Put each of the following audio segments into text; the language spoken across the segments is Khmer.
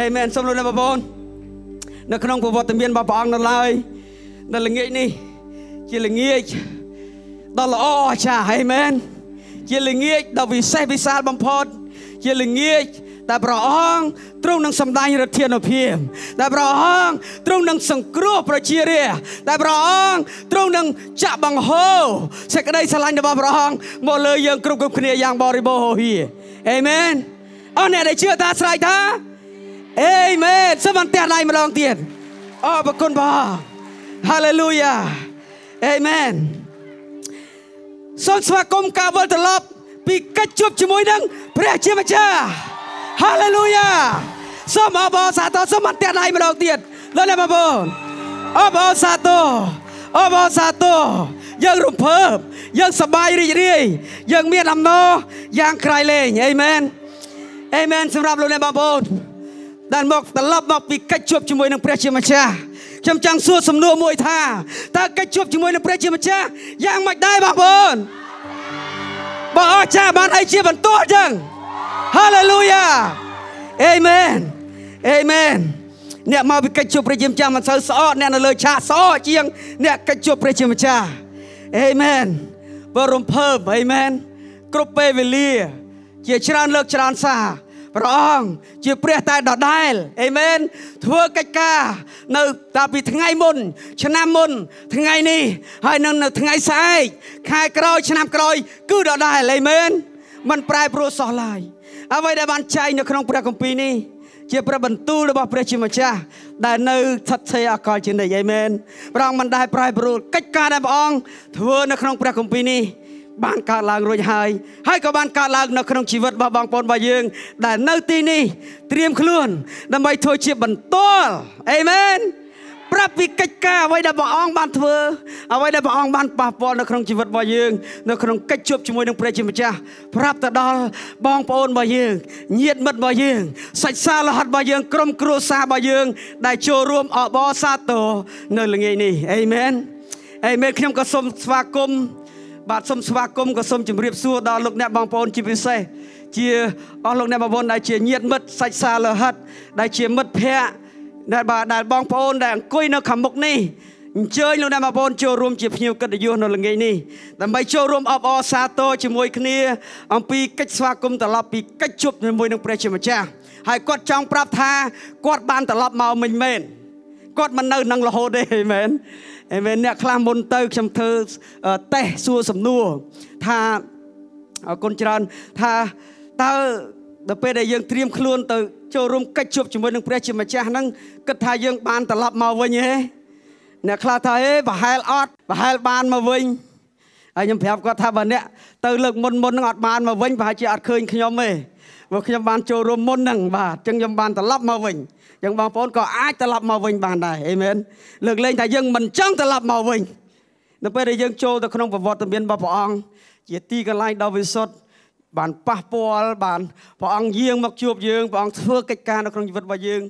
អេមែនសូមលោកអ្នកបងប្អូននៅក្នុងប្រវត្តិមានរបស់ព្រះអង្គនៅឡើយនៅល្ងាចនេះជាល្ងាចដ៏ល្អអស្ចារ្យអេមែនជាល្ងាចដ៏វិសេសវិសាលបំផុត ជាល្ងាចតែព្រះអង្គទ្រង់នឹងសម្ដែងរទ្ធានុភាពតែព្រះអង្គទ្រង់នឹងសង្គ្រោះប្រជារាស្ត្រតែព្រះអង្គទ្រង់នឹងចាក់បង្ហូរសេចក្តីស្រឡាញ់របស់ព្រះអង្គមកលើយើងគ្រប់គ្រប់គ្នាយ៉ាងបរិបូរណ៍ហូហៀអេមែនអស់អ្នកដែលជឿថាស្រ័យថា អេមែនសូមអន្តះដៃម្ដងទៀតអរប្រគុណព្រះហាឡេលូយ៉ាអេមែនសូមស្វាគមន៍ការវិលត្រឡប់ពីកិច្ចជួបជាមួយនឹងព្រះជាម្ចាស់ Hallelujah សូមអបអរសាទរសូមអន្តះដៃម្ដងទៀតលោកអ្នកបងប្អូនអបអរសាទរអបអរសាទរយើងរំភើបយើងសប្បាយរីករាយយើងមានអំណរយ៉ាងក្រៃលែងអេមែនអេមែនសម្រាប់លោកអ្នកបងប្អូន ដែលមកត្រឡប់មកពីកិច្ចជួបជាមួយនឹងព្រះជាម្ចាស់ខ្ញុំចង់សួរសំណួរមួយថាតើកិច្ចជួបជាមួយនឹងព្រះជាម្ចាស់យ៉ាងម៉េចដែរបងប្អូនបើអស្ចារ្យបានអីជាបន្ទាល់ចឹង Hallelujah Amen Amen អ្នកមកពីកិច្ចជួបព្រះជាម្ចាស់មិនសូវស្អកអ្នកនៅលើឆាកស្អកជាងអ្នកកិច្ចជួបព្រះជាម្ចាស់ Amen បើរំភើប Amen គ្រប់ពេលវេលា ជាច្រើនលើកច្រើនសារ ព្រះអង្គជាព្រះតែដដែលអេមែនធ្វើកិច្ចការ នៅតាពីថ្ងៃមុន ឆ្នាំមុន ថ្ងៃនេះហើយនៅនៅថ្ងៃស្អែកខែក្រោយឆ្នាំក្រោយ គឺដដែលអេមែនมันប្រែប្រួលសោះឡើយអ្វីដែលបានចែងនៅក្នុងព្រះគម្ពីរនេះជាព្រះបន្ទូលរបស់ព្រះជាម្ចាស់ដែលនៅស្ថិតស្ថេរអកលជានិច្ចអេមែនព្រះអង្គមិនដែលប្រែប្រួលកិច្ចការដែលព្រះអង្គធ្វើនៅក្នុងព្រះគម្ពីរនេះ បានកើតឡើងរួចហើយហើយក៏បានកើតឡើងនៅក្នុងជីវិតរបស់បងប្អូនរបស់យើង ដែលនៅទីនេះត្រៀមខ្លួន ដើម្បីធ្វើជាបន្ទាល់អេមែនប្រាប់ពីកិច្ចការអ្វីដែលព្រះអង្គបានធ្វើអ្វីដែលព្រះអង្គបានប៉ះពាល់នៅក្នុងជីវិតរបស់យើងនៅក្នុងកិច្ចជួបជាមួយនឹងព្រះជាម្ចាស់ប្រាប់ទៅដល់បងប្អូនរបស់យើងញាតិមិត្តរបស់យើងសាច់សាលហិតរបស់យើងក្រុមគ្រួសាររបស់យើង ដែលចូលរួមអបអរសាទរនៅល្ងាចនេះអេមែនអេមែនខ្ញុំក៏សូមស្វាគមន៍ បាទសូមស្វាគមន៍ក៏សូមជម្រាបសួរដល់លោកអ្នកបងប្អូនជាពិសេសជាអស់លោកអ្នកបងប្អូនដែលជាញាតិមិត្តសាច់សាលហិតដែលជាមិត្តភ័ក្តិដែលបាទដែលបងប្អូនដែលអង្គុយនៅខាងមុខនេះអញ្ជើញលោកអ្នកបងប្អូនចូលរួមជាភ្ញៀវកិត្តិយសនៅល្ងាចនេះដើម្បីចូលរួមអបអរសាទរជាមួយគ្នាអំពីកិច្ចស្វាគមន៍ត្រឡប់ពីកិច្ចជួបជាមួយនឹងព្រះជាម្ចាស់ហើយគាត់ចង់ប្រាប់ថាគាត់បានត្រឡប់មកមិញមែនគាត់មិននៅនឹងរហូតទេមែន អេមែនអ្នកខ្លះមុនទៅខ្ញុំធ្វើតេស្តសួរសំណួរថាអរគុណច្រើនថាតើដល់ពេលដែលយើងត្រៀមខ្លួនទៅចូលរួមកិច្ចជួបជាមួយនឹងព្រះជាម្ចាស់ហ្នឹងគិតថាយើងបានត្រឡប់មកវិញទេអ្នកខ្លះថាអេប្រហែលអត់ប្រហែលបានមកវិញហើយខ្ញុំប្រាប់គាត់ថាបើអ្នកទៅលើកមុនមុនហ្នឹងអត់បានមកវិញប្រហែលជាអត់ឃើញខ្ញុំទេព្រោះខ្ញុំបានចូលរួមមុនហ្នឹងបាទអញ្ចឹងខ្ញុំបានត្រឡប់មកវិញ អញ្ចឹងបងប្អូនក៏អាចត្រឡប់មកវិញបានដែរអេមែនលើកលែងថាយើងមិនចង់ត្រឡប់មកវិញនៅពេលដែលយើងចូលទៅក្នុងប្រវត្តិមានរបស់ព្រះអង្គជាទីកន្លែងដ៏វិសុទ្ធបានប៉ះពាល់បានព្រះអង្គយាងមកជួបយើងព្រះអង្គធ្វើកិច្ចការនៅក្នុងជីវិតរបស់យើង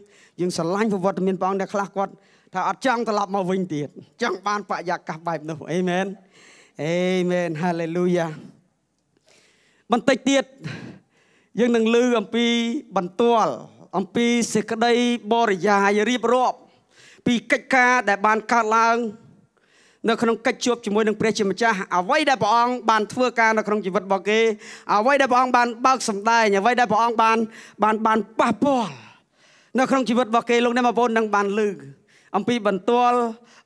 យើងស្រឡាញ់ប្រវត្តិមានព្រះអង្គដែលខ្លះគាត់ថាអត់ចង់ត្រឡប់មកវិញទៀតចង់បានបរិយាកាសបែបនោះអេមែនអេមែនហាឡេលូយ៉ាបន្តិចទៀតយើងនឹងលើអំពីបន្ទាល់ អំពីសេចក្តីបរិយាយរៀបរាប់ពីកិច្ចការដែលបានកើតឡើង នៅក្នុងកិច្ចជួបជាមួយនឹងព្រះជាម្ចាស់អ្វីដែលព្រះអង្គបានធ្វើការនៅក្នុងជីវិតរបស់គេអ្វីដែលព្រះអង្គបានបើកសម្ដែងអ្វីដែលព្រះអង្គបានបានបានប៉ះពាល់នៅក្នុងជីវិតរបស់គេលោកអ្នកបងប្អូននឹងបានលើកអំពីបន្ទាល់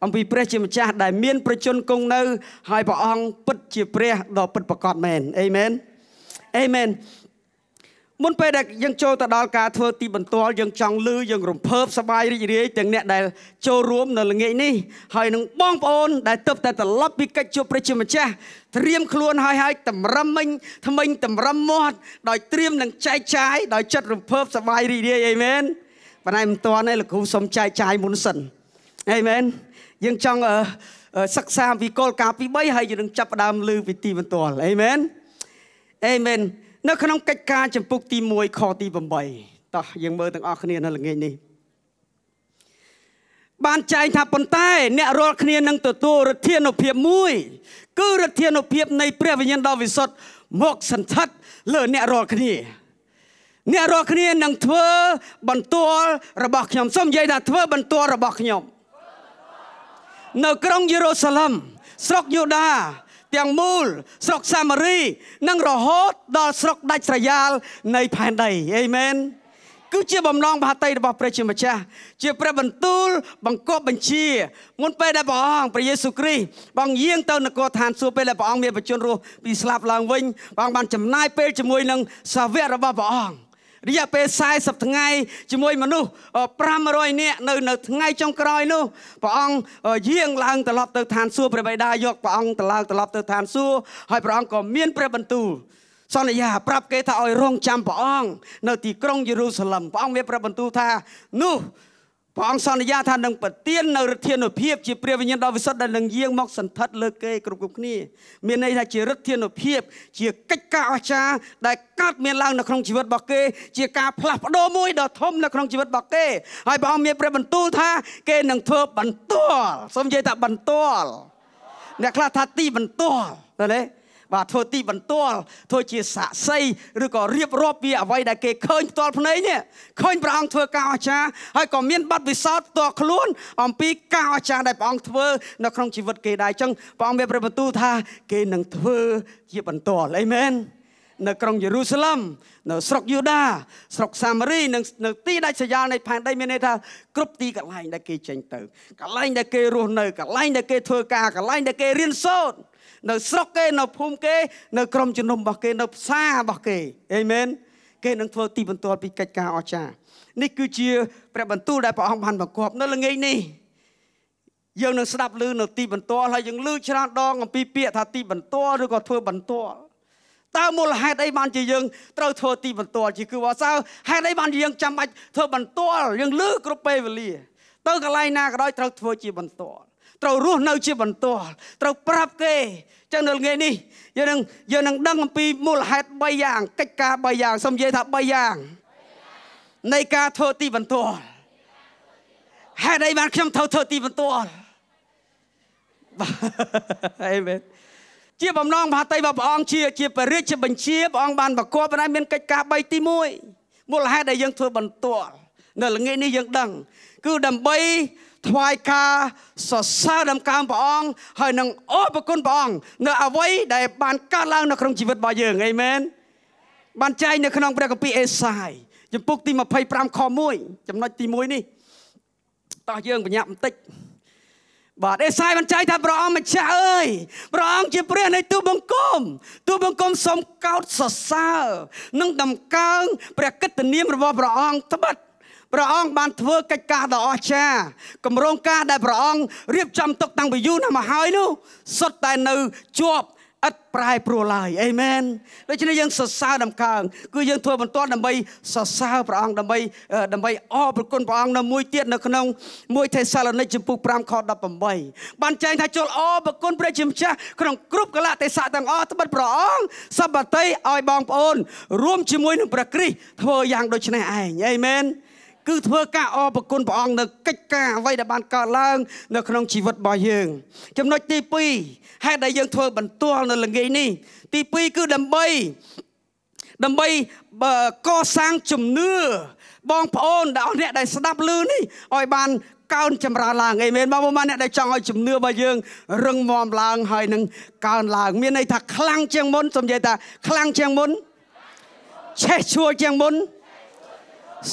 អំពីព្រះជាម្ចាស់ដែលមានប្រជញ្ញគង់នៅ ហើយព្រះអង្គពិតជាព្រះដ៏ពិតប្រាកដមែនអេមែនអេមែន មុនពេលដែលយើងចូលទៅដល់ការធ្វើទីបន្ទាល់យើងចង់លឺយើងរំភើបសប្បាយរីករាយទាំងអ្នកដែលចូលរួមនៅល្ងាចនេះហើយនឹងបងប្អូនដែលទៅតែត្រឡប់ពីកិច្ចជួបព្រះជាម្ចាស់ត្រៀមខ្លួនហើយហើយតម្រឹមមិញថ្មិញតម្រឹមមាត់ដោយត្រៀមនឹងចែកចាយដោយចិត្តរំភើបសប្បាយរីករាយអេមែនប៉ុន្តែមិនទាន់ទេលោកគ្រូសុំចែកចាយមុនសិនអេមែនយើងចង់សិក្សាពីគោលការណ៍ពី3ហើយយើងនឹងចាប់ផ្ដើមលើពីទីបន្ទាល់អេមែនអេមែន នៅក្នុងកិច្ចការចម្ពុកទី1ខទី8តោះយើងមើលទាំងអស់គ្នានៅល្ងាចនេះបានចែងថាប៉ុន្តែអ្នករាល់គ្នានឹងទទួលរទ្ធានុភាពមួយ គឺរទ្ធានុភាពនៃព្រះវិញ្ញាណដ៏វិសុទ្ធមកសន្ធិដ្ឋលើអ្នករាល់គ្នាអ្នករាល់គ្នានឹងធ្វើបន្ទាល់របស់ខ្ញុំសូមនិយាយថាធ្វើបន្ទាល់របស់ខ្ញុំ នៅក្រុងយេរូសាឡឹមស្រុកយូដា ទាំងមូល ស្រុកសាមារី និងរហូតដល់ស្រុកដាច់ស្រយាលនៃផែនដីអេមែនគឺជាបំណងបាតីរបស់ព្រះជាម្ចាស់ជាព្រះបន្ទូលបង្គាប់បញ្ជា មុនពេលដែលព្រះអង្គព្រះយេស៊ូវគ្រីស្ទបងយាងទៅនគរឋានសួគ៌ពេលដែលព្រះអង្គមានបជនរស់ពីស្លាប់ឡើងវិញព្រះអង្គបានចំណាយពេលជាមួយនឹងសាវករបស់ព្រះអង្គ រយៈពេល40ថ្ងៃជាមួយមនុស្ស500នាក់នៅនៅថ្ងៃចុងក្រោយនោះព្រះអង្គយាងឡើងត្រឡប់ទៅឋានសួគ៌ព្រះបិតាយកព្រះអង្គទៅឡើងត្រឡប់ទៅឋានសួគ៌ហើយព្រះអង្គក៏មានព្រះបន្ទូលសន្យាប្រាប់គេថាឲ្យរងចាំព្រះអង្គនៅទីក្រុងយេរូសាឡឹមព្រះអង្គមានព្រះបន្ទូលថានោះ ព្រះអង្គសន្យាថានឹងប្រទាននៅឫទ្ធានុភាពជាព្រះវិញ្ញាណដ៏វិសុទ្ធដែលនឹងយាងមកសន្ធិដ្ឋលើគេគ្រប់គ្រប់គ្នាមានន័យថាជាឫទ្ធានុភាព ជាកិច្ចការអស្ចារ្យដែលកើតមានឡើងនៅក្នុងជីវិតរបស់គេ ជាការផ្លាស់ប្ដូរមួយដ៏ធំនៅក្នុងជីវិតរបស់គេហើយព្រះអង្គមានព្រះបន្ទូលថាគេនឹងធ្វើបន្ទាល់សូមនិយាយថាបន្ទាល់អ្នកខ្លះថាទីបន្ទាល់ឃើញទេ បាទធ្វើទីបន្ទាល់ធ្វើជាសាក់សីឬក៏រៀបរាប់ពីអ្វីដែលគេឃើញផ្ទាល់ភ្នែកនេះឃើញព្រះអង្គធ្វើការអស្ចារ្យហើយក៏មានបទពិសោធន៍ផ្ទាល់ខ្លួន អំពីការអស្ចារ្យដែលព្រះអង្គធ្វើនៅក្នុងជីវិតគេដែរអញ្ចឹងព្រះអង្គមានព្រះបន្ទូលថា គេនឹងធ្វើជាបន្ទាល់អេមែននៅក្រុងយេរូសាឡឹមនៅស្រុកយូដាស្រុកសាមារីនិងនៅទីដាច់ស្រយាលនៃផែនដីមានន័យថាគ្រប់ទីកន្លែងដែលគេចេញទៅកន្លែងដែលគេរស់នៅកន្លែងដែលគេធ្វើការកន្លែងដែលគេរៀនសូត្រ នៅស្រុកគេនៅភូមិគេ នៅក្រុមជំនុំរបស់គេនៅផ្សាររបស់គេអេមែនគេនឹងធ្វើទីបន្ទាល់ពីកិច្ចការអស្ចារ្យនេះគឺជាព្រះបន្ទូលដែលព្រះអង្គបានបង្គាប់នៅល្ងាចនេះយើងនឹងស្ដាប់ឮនៅទីបន្ទាល់ហើយយើងឮច្រើនដងអំពីពាក្យថាទីបន្ទាល់ឬក៏ធ្វើបន្ទាល់តើមូលហេតុអីបានជាយើងត្រូវធ្វើទីបន្ទាល់ជាគឺថាហេតុអីបានជាយើងចាំបាច់ធ្វើបន្ទាល់យើងឮគ្រប់ពេលវេលាទៅកន្លែងណាក៏ដោយត្រូវធ្វើជាបន្ទាល់ ត្រូវរស់នៅជាបន្ទាល់ត្រូវប្រាប់គេចឹងនៅថ្ងៃនេះយើងនឹងយើងនឹងដឹងអំពីមូលហេតុ3យ៉ាងកិច្ចការ3យ៉ាងសូមនិយាយថា3យ៉ាងនៃការធ្វើទីបន្ទាល់ហេតុអីបានខ្ញុំត្រូវធ្វើទីបន្ទាល់អេមែនជាបំណងមហាតីរបស់ព្រះអង្គជាជាបរិជ្ជបញ្ជាព្រះអង្គបានប្រកបតែមានកិច្ចការ3ទី1មូលហេតុដែលយើងធ្វើបន្ទាល់នៅល្ងាចនេះយើងដឹង គឺដើម្បី ថ្វាយការសរសើរដំកើងព្រះអង្គហើយនឹងអរគុណព្រះអង្គនៅអ្វីដែលបានកើតឡើងនៅក្នុងជីវិតរបស់យើងអេមែនបានចែងនៅក្នុងព្រះគម្ពីរអេសាយចំពុកទី25ខ1ចំណុចទី1នេះតោះយើងបញ្ញាប់បន្តិចបាទអេសាយបានចែងថាព្រះអង្គម្ចាស់អើយព្រះអង្គជាព្រះនៃទូបង្គំទូបង្គំសូមកោតសរសើរនិងដំកើងព្រះកិត្តិនាមរបស់ព្រះអង្គត្បិត ព្រះអង្គបានធ្វើកិច្ចការដ៏អស្ចារ្យគម្រោងការដែលព្រះអង្គរៀបចំទុកតាំងពីយូរណាស់មកហើយនោះសុទ្ធតែនៅជាប់ឥតប្រែប្រួលឡើយអេមែនដូច្នេះយើងសរសើរដំកើងគឺយើងធ្វើបន្តដើម្បីសរសើរព្រះអង្គដើម្បីដើម្បីអរព្រគុណព្រះអង្គនៅមួយទៀតនៅក្នុងមួយទេសាឡូនីកចំពុក5ខ18បានចែងថាចូលអរព្រគុណព្រះជាម្ចាស់ក្នុងគ្រប់កលៈទេសៈទាំងអស់ត្បិតព្រះអង្គសពតិឲ្យបងប្អូនរួមជាមួយនឹងព្រះគ្រីស្ទធ្វើយ៉ាងដូចនេះឯងអេមែន គឺធ្វើការអរព្រគុណព្រះអង្គនៅកិច្ចការអ្វីដែលបានកើតឡើង នៅក្នុងជីវិតរបស់យើង ចំណុចទី2ហេតុដែលយើងធ្វើបន្ទាល់នៅល្ងាចនេះ ទី2គឺដើម្បីដើម្បីកសាងជំនឿបងប្អូនដែលអស់អ្នកដែលស្ដាប់ឮនេះឲ្យបានកើនចម្រើនឡើងអីមែនបងប្អូនអ្នកដែលចង់ឲ្យជំនឿរបស់យើងរឹងមាំឡើងហើយនឹងកើនឡើង មានន័យថាខ្លាំងជាងមុនសូមនិយាយថាខ្លាំងជាងមុនឆេះឈួលជាងមុន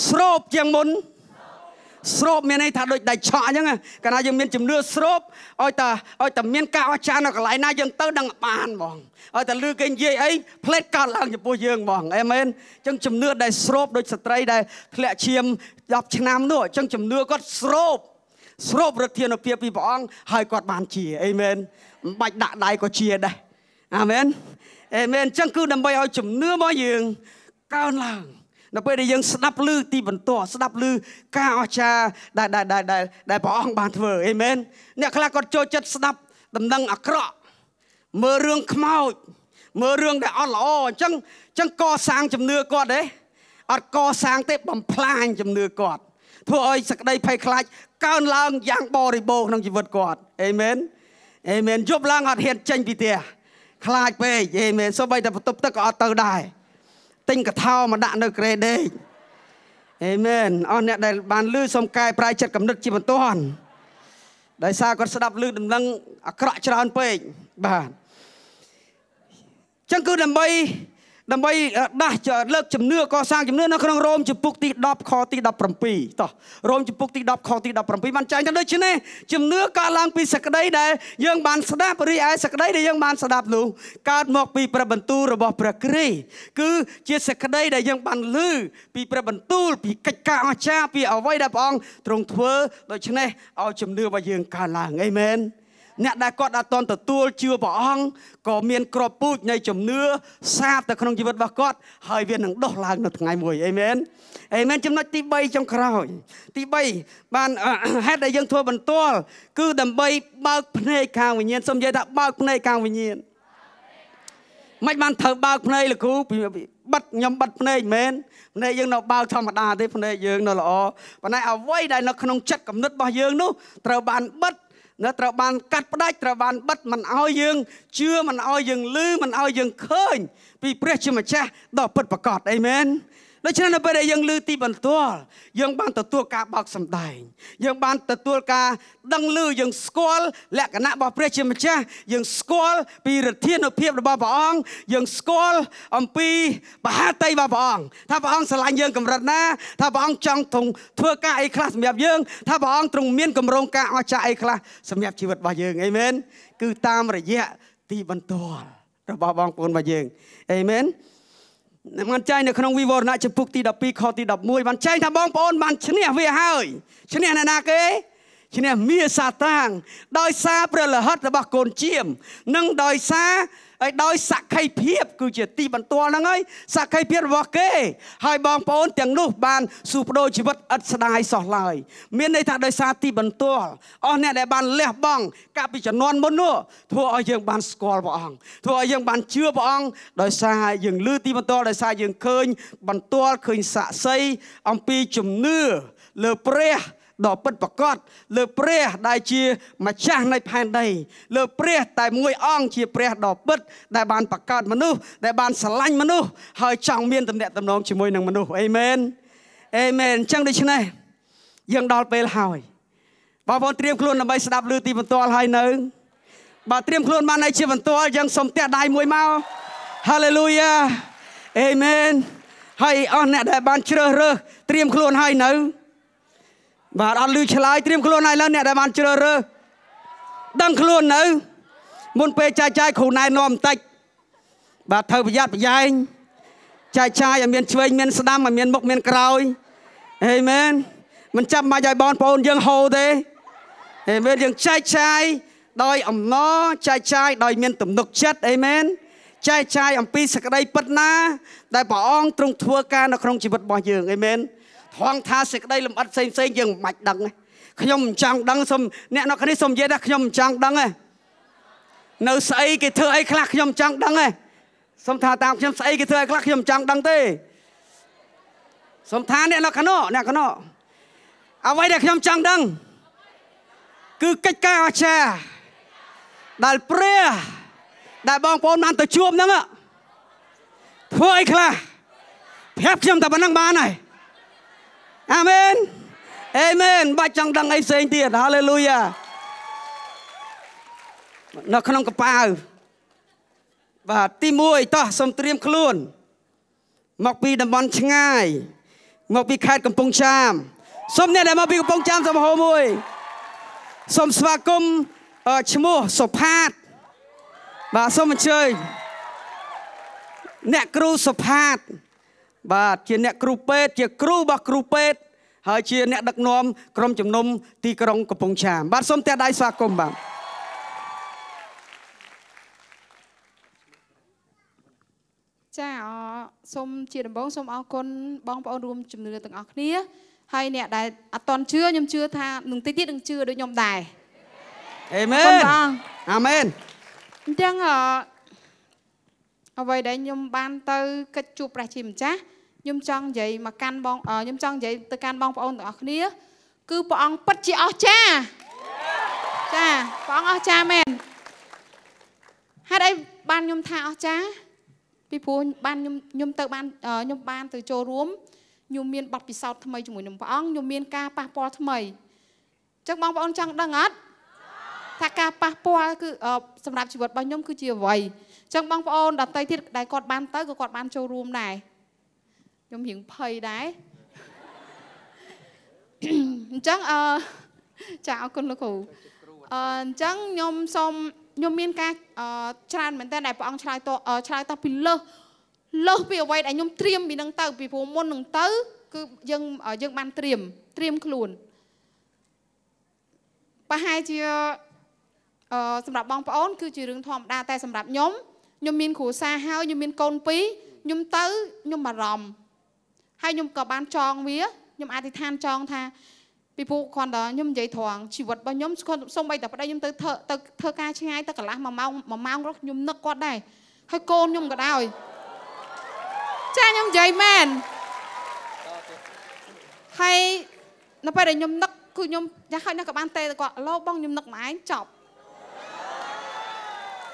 ស្រូបជាងមុនស្រូបមានន័យថាដូចដៃឆក់អញ្ចឹងកាលណាយើងមានជំនឿស្រូបឲ្យតែឲ្យតែមានការអស្ចារ្យនៅកន្លែងណាយើងទៅដឹងបានហ្មងឲ្យតែលឺគេនិយាយអីផ្លេតកើតឡើងចំពោះយើងហ្មងអេមែនអញ្ចឹងជំនឿដែលស្រូបដូចស្ត្រីដែលធ្លាក់ឈាម10ឆ្នាំនោះអញ្ចឹងជំនឿគាត់ស្រូបស្រូបឫទ្ធានុភាពពីព្រះអង្គហើយគាត់បានជាអេមែនមិនបាច់ដាក់ដៃក៏ជាដែរអាមែនអេមែនអញ្ចឹងគឺដើម្បីឲ្យជំនឿរបស់យើងកើនឡើង នៅពេលដែលយើងស្ដាប់ឮទីបន្ទាល់ស្ដាប់ឮការអស្ចារ្យដែលដែលដែលដែលព្រះអង្គបានធ្វើអេមែនអ្នកខ្លះគាត់ចូលចិត្តស្ដាប់ដំណឹងអាក្រក់មើលរឿងខ្មោចមើលរឿងដែលអត់ល្អអញ្ចឹងអញ្ចឹងកសាងជំនឿគាត់ទេអត់កសាងទេបំផ្លាញជំនឿគាត់ធ្វើឲ្យសក្តីភ័យខ្លាចកើនឡើងយ៉ាងបរិបូរក្នុងជីវិតគាត់អេមែនអេមែនយប់ឡើងអត់ហ៊ានចេញពីផ្ទះខ្លាចពេកអេមែនសូម្បីតែបន្ទប់ទឹកក៏អត់ទៅដែរ ទិញកថោមកដាក់នៅក្រេដេកអេមែនអស់អ្នកដែលបានលឺសូមកែប្រែចិត្តកំណត់ជាបន្ទាន់ដោយសារគាត់ស្ដាប់លឺដំណឹងអាក្រក់ច្រើនពេកបាទចឹងគឺដើម្បី ដើម្បីដាស់លើកជំនឿកសាងជំនឿនៅក្នុងរ៉ូមជំពូកទី10ខទី17តោះរ៉ូមជំពូកទី10ខទី17បានចែងថាដូច្នេះជំនឿកើតឡើងពីសក្តីដែលយើងបានស្ដាប់រីឯសក្តីដែលយើងបានស្ដាប់នោះកើតមកពីព្រះបន្ទូលរបស់ព្រះគ្រីស្ទគឺជាសក្តីដែលយើងបានឮពីព្រះបន្ទូលពីកិច្ចការអស្ចារ្យពីអ្វីដែលព្រះអង្គទ្រង់ធ្វើដូច្នេះឲ្យជំនឿរបស់យើងកើតឡើងអេមែន អ្នកដែលគាត់អត់តន់ទទួលជឿព្រះអង្គក៏មានក្របពូជនៃជំនឿសាបទៅក្នុងជីវិតរបស់គាត់ហើយវានឹងដុះឡើងនៅថ្ងៃមួយអេមែនអេមែនចំណុចទី3ចុងក្រោយ ទី3បានហេតុដែលយើងធ្វើបន្ទាល់គឺដើម្បីបើកភ្នែកខាងវិញ្ញាណសូមនិយាយថាបើកភ្នែកខាងវិញ្ញាណមិនបានត្រូវបើកភ្នែកលោកគ្រូបិទខ្ញុំបិទភ្នែកមែនភ្នែកយើងនៅបើកធម្មតាទេភ្នែកយើងនៅល្អប៉ុន្តែអ្វីដែលនៅក្នុងចិត្តគំនិតរបស់យើងនោះត្រូវបានបិទ នៅត្រូវបានកាត់ផ្ដាច់ត្រូវបានបិទមិនឲ្យយើងជឿមិនឲ្យយើងលឺមិនឲ្យយើងឃើញពីព្រះជាម្ចាស់ដ៏ពិតប្រាកដអេមែន ដូច្នេះនៅពេលដែលយើងឮទីបន្ទាល់យើងបានទទួលការបោកសម្ដែង យើងបានទទួលការដឹងឮយើងស្គាល់លក្ខណៈរបស់ព្រះជាម្ចាស់យើងស្គាល់ពីឫទ្ធានុភាពរបស់ព្រះអង្គយើងស្គាល់អំពីបហាតីរបស់ព្រះអង្គថាព្រះអង្គស្រឡាញ់យើងកម្រិតណាថាព្រះអង្គចង់ទ្រង់ធ្វើការអីខ្លះសម្រាប់យើងថាព្រះអង្គទ្រង់មានកម្រងការអស្ចារ្យអីខ្លះសម្រាប់ជីវិតរបស់យើងអេមែនគឺតាមរយៈទីបន្ទាល់របស់បងប្អូនរបស់យើងអេមែន បានចែងនៅក្នុងវិវរណៈចំពុកទី12ខទី11បានចែងថាបងប្អូនបានឈ្នះវាហើយឈ្នះអ្នកណាគេឈ្នះមាសាតាំងដោយសារព្រះលិហិតរបស់កូនជៀមនិងដោយសារ ហើយដោយសក្ខីភាពគឺជាទីបន្ទាល់ហ្នឹងហើយសក្ខីភាពរបស់គេ ហើយបងប្អូនទាំងនោះបានស៊ូបដូរជីវិតឥតស្ដាយសោះឡើយមានន័យថាដោយសារទីបន្ទាល់អស់អ្នកដែលបានលះបង់កាលពីជំនាន់មុននោះធ្វើឲ្យយើងបានស្គាល់ព្រះអង្គធ្វើឲ្យយើងបានជឿព្រះអង្គដោយសារយើងឮទីបន្ទាល់ដោយសារយើងឃើញបន្ទាល់ឃើញស័ក្តិសិទ្ធិអំពីជំនឿលើព្រះ ដ៏ពិតប្រកបលើព្រះដែលជាម្ចាស់នៃផែនដីលើព្រះតែមួយអង្គជាព្រះដ៏ពិតដែលបានបង្កើតមនុស្សដែលបានស្រឡាញ់មនុស្សហើយចង់មានទំនាក់ទំនងជាមួយនឹងមនុស្សអេមែនអេមែនអញ្ចឹងដូច្នេះយើងដល់ពេលហើយបងប្អូនត្រៀមខ្លួនដើម្បីស្ដាប់ឮទីបន្ទាល់ហើយនៅបើត្រៀមខ្លួនបានឲ្យជាបន្ទាល់យើងសុំផ្ទះដៃមួយមក Hallelujah Amen ហើយអស់អ្នកដែលបានជ្រើសរើសត្រៀមខ្លួនហើយនៅ បាទអត់លឺឆ្លើយត្រៀមខ្លួនហើយឡើយអ្នកដែលបានជ្រើសរើសដឹងខ្លួននៅ មុនពេលចាយចាយគ្រូណែនាំបន្តិចបាទត្រូវប្រយ័ត្នប្រយែងចាយចាយឲ្យមានឆ្វេងមានស្ដាំឲ្យមានមុខមានក្រោយអេមែនមិនចាំបាច់ឲ្យបងប្អូនយើងហូរទេអេមែនយើងចែកចាយដោយអំណរចែកចាយដោយមានទំនុកចិត្តអេមែនចែកចាយអំពីសក្តីពិតណា ដែលព្រះអង្គទ្រង់ធ្វើការនៅក្នុងជីវិតរបស់យើងអេមែន ថងថាសេចក្តីលំអិតផ្សេងផ្សេងយើងមិនបាច់ដឹងទេខ្ញុំមិនចង់ដឹងសុំអ្នកនៅគ្នាសុំនិយាយថាខ្ញុំមិនចង់ដឹងទេនៅស្អីគេធ្វើអីខ្លះខ្ញុំចង់ដឹងទេសុំថាតាមខ្ញុំស្អីគេធ្វើអីខ្លះខ្ញុំមិនចង់ដឹងទេសុំថាអ្នកនៅកណោអ្នកកណោអ្វីដែលខ្ញុំចង់ដឹង គឺកិច្ចការអស្ចារ្យដែលព្រះដែលបងប្អូនបានទៅជួបហ្នឹងធ្វើអីខ្លះប្រាប់ខ្ញុំតែប៉ុណ្្នឹងបានហើយ អាមែនអេមែនបាច់ចង់ដឹងអីផ្សេងទៀតហាឡេលូយ៉ានៅក្នុងកប៉ាវបាទទី1តោះសូមត្រៀមខ្លួន មកពីតំបន់ឆ្ងាយ មកពីខេត្តកំពង់ចាមសូមអ្នកដែលមកពីកំពង់ចាមសូមហៅមួយសូមស្វាគមន៍ឈ្មោះសុផាត បាទសូមអញ្ជើញអ្នកគ្រូសុផាត បាទជាអ្នកគ្រូពេទ្យជាគ្រូរបស់គ្រូពេទ្យហើយជាអ្នកដឹកនាំក្រុមជំនុំទីក្រុងកំពង់ចាមបាទសូមតែដៃស្វាគមន៍បាទចាអសូមជាដំបូងសូមអរគុណបងប្អូនរួមជំនឿទាំងអស់គ្នាហើយអ្នកដែលអត់តន់ជឿខ្ញុំជឿថានឹងតិចទៀតនឹងជឿដូចខ្ញុំដែរអេមែនអាមែនអញ្ចឹង អអ្វីដែលខ្ញុំបានទៅកិច្ចជួបព្រះជាម្ចាស់ខ្ញុំចង់និយាយមកកាន់បងខ្ញុំចង់និយាយទៅកាន់បងប្អូនទាំងអស់គ្នា គឺព្រះអង្គពិតជាអស្ចារ្យចាព្រះអង្គអស្ចារ្យមែនហេតុអីបានខ្ញុំថាអស្ចារ្យពីព្រោះបានខ្ញុំខ្ញុំទៅបានខ្ញុំបានទៅចូលរួមខ្ញុំមានបទពិសោធន៍ថ្មីជាមួយនឹងព្រះអង្គខ្ញុំមានការប៉ះពាល់ថ្មីអញ្ចឹងបងប្អូនចង់ដឹងអត់ថាការប៉ះពាល់គឺសម្រាប់ជីវិតរបស់ខ្ញុំគឺជាអ្វីអញ្ចឹងបងប្អូនដតីទៀតដែលគាត់បានទៅក៏គាត់បានចូលរួមដែរខ្ញុំរៀងភ័យដែរអញ្ចឹងអឺចាអរគុណលោកគ្រូអឺអញ្ចឹងខ្ញុំសូមខ្ញុំមានការច្រើនមែនតើដែលព្រះអង្គឆ្លើយតឆ្លើយតបពីលើសលើសពីអ្វីដែលខ្ញុំត្រៀមពីនឹងទៅពីព្រោះមុននឹងទៅគឺយើងយើងបានត្រៀមត្រៀមខ្លួនប្រហែលជាអឺសម្រាប់បងប្អូនគឺជារឿងធម្មតាតែសម្រាប់ខ្ញុំ ខ្ញុំមានគ្រួសារហើយខ្ញុំមានកូនពីរខ្ញុំទៅខ្ញុំបារម្ភហើយខ្ញុំក៏បានចងវាខ្ញុំអធិដ្ឋានចងថាពីព្រោះគ្រាន់តែខ្ញុំនិយាយត្រង់ជីវិតរបស់ខ្ញុំសូម្បីតែប្តីខ្ញុំទៅធ្វើទៅធ្វើការឆ្ងាយទៅកន្លះ1ម៉ោង1ម៉ោងរកខ្ញុំនឹកគាត់ដែរហើយកូនខ្ញុំក៏ដោយចាខ្ញុំនិយាយមែនហើយនៅពេលដែលខ្ញុំនឹកគឺខ្ញុំយ៉ាហើយនៅក៏បានទេគាត់ឡូបងខ្ញុំនឹកមកឯងចប់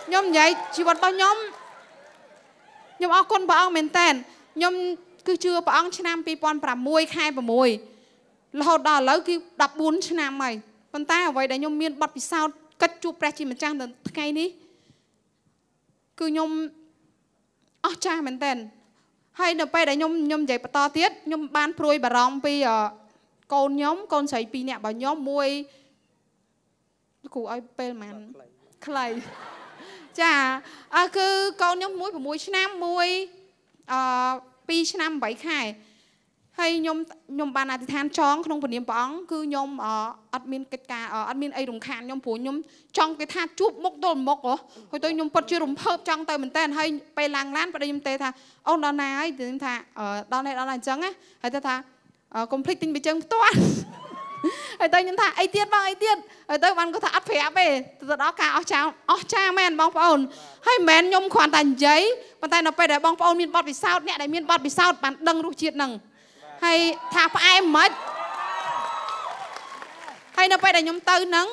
ខ្ញុំនិយាយជីវិតរបស់ខ្ញុំខ្ញុំអរគុណព្រះអង្គមែនតើខ្ញុំគឺជឿព្រះអង្គឆ្នាំ2006ខែ6រហូតដល់ឥឡូវគឺ14ឆ្នាំហើយប៉ុន្តែអ្វីដែលខ្ញុំមានបទពិសោធន៍គិតជួបព្រះជាម្ចាស់នៅថ្ងៃនេះគឺខ្ញុំអស់ចាស់មែនតើហើយនៅពេលដែលខ្ញុំខ្ញុំនិយាយបន្តទៀតខ្ញុំបានព្រួយបារម្ភពីកូនខ្ញុំកូនស្រីពីរនាក់របស់ខ្ញុំមួយគ្រូឲ្យពេលប៉ុន្មានខ្លី ចាអើគឺកូនខ្ញុំមួយ6ឆ្នាំមួយអឺ2ឆ្នាំ8ខែហើយខ្ញុំខ្ញុំបានអធិដ្ឋានចងក្នុងព្រះនាមព្រះអង្គគឺខ្ញុំអត់មានកិច្ចការអត់មានអីរំខានខ្ញុំព្រោះខ្ញុំចង់គេថាជួបមុខទល់មុខហ៎ហើយទៅខ្ញុំពិតជារំភើបចង់ទៅមែនតើហើយពេលឡើងឡានប្តីខ្ញុំទេថាអូនដល់ណាហើយទៅថាដល់នេះដល់ណាអញ្ចឹងហើយទៅថាកុំភ្លេចទិញប៊ីជើងផ្ទាល់ ហើយទៅខ្ញុំថាអីទៀតបងអីទៀតហើយទៅបានគាត់ថាអត់ប្រាប់ទេទៅដល់ការអស់ចាអស់ចាមែនបងប្អូនហើយមិនមែនខ្ញុំគ្រាន់តែនិយាយប៉ុន្តែនៅពេលដែលបងប្អូនមានបទពិសោធន៍អ្នកដែលមានបទពិសោធន៍បានដឹងរសជាតិហ្នឹងហើយថាផ្អែមមិនហើយនៅពេលដែលខ្ញុំទៅហ្នឹង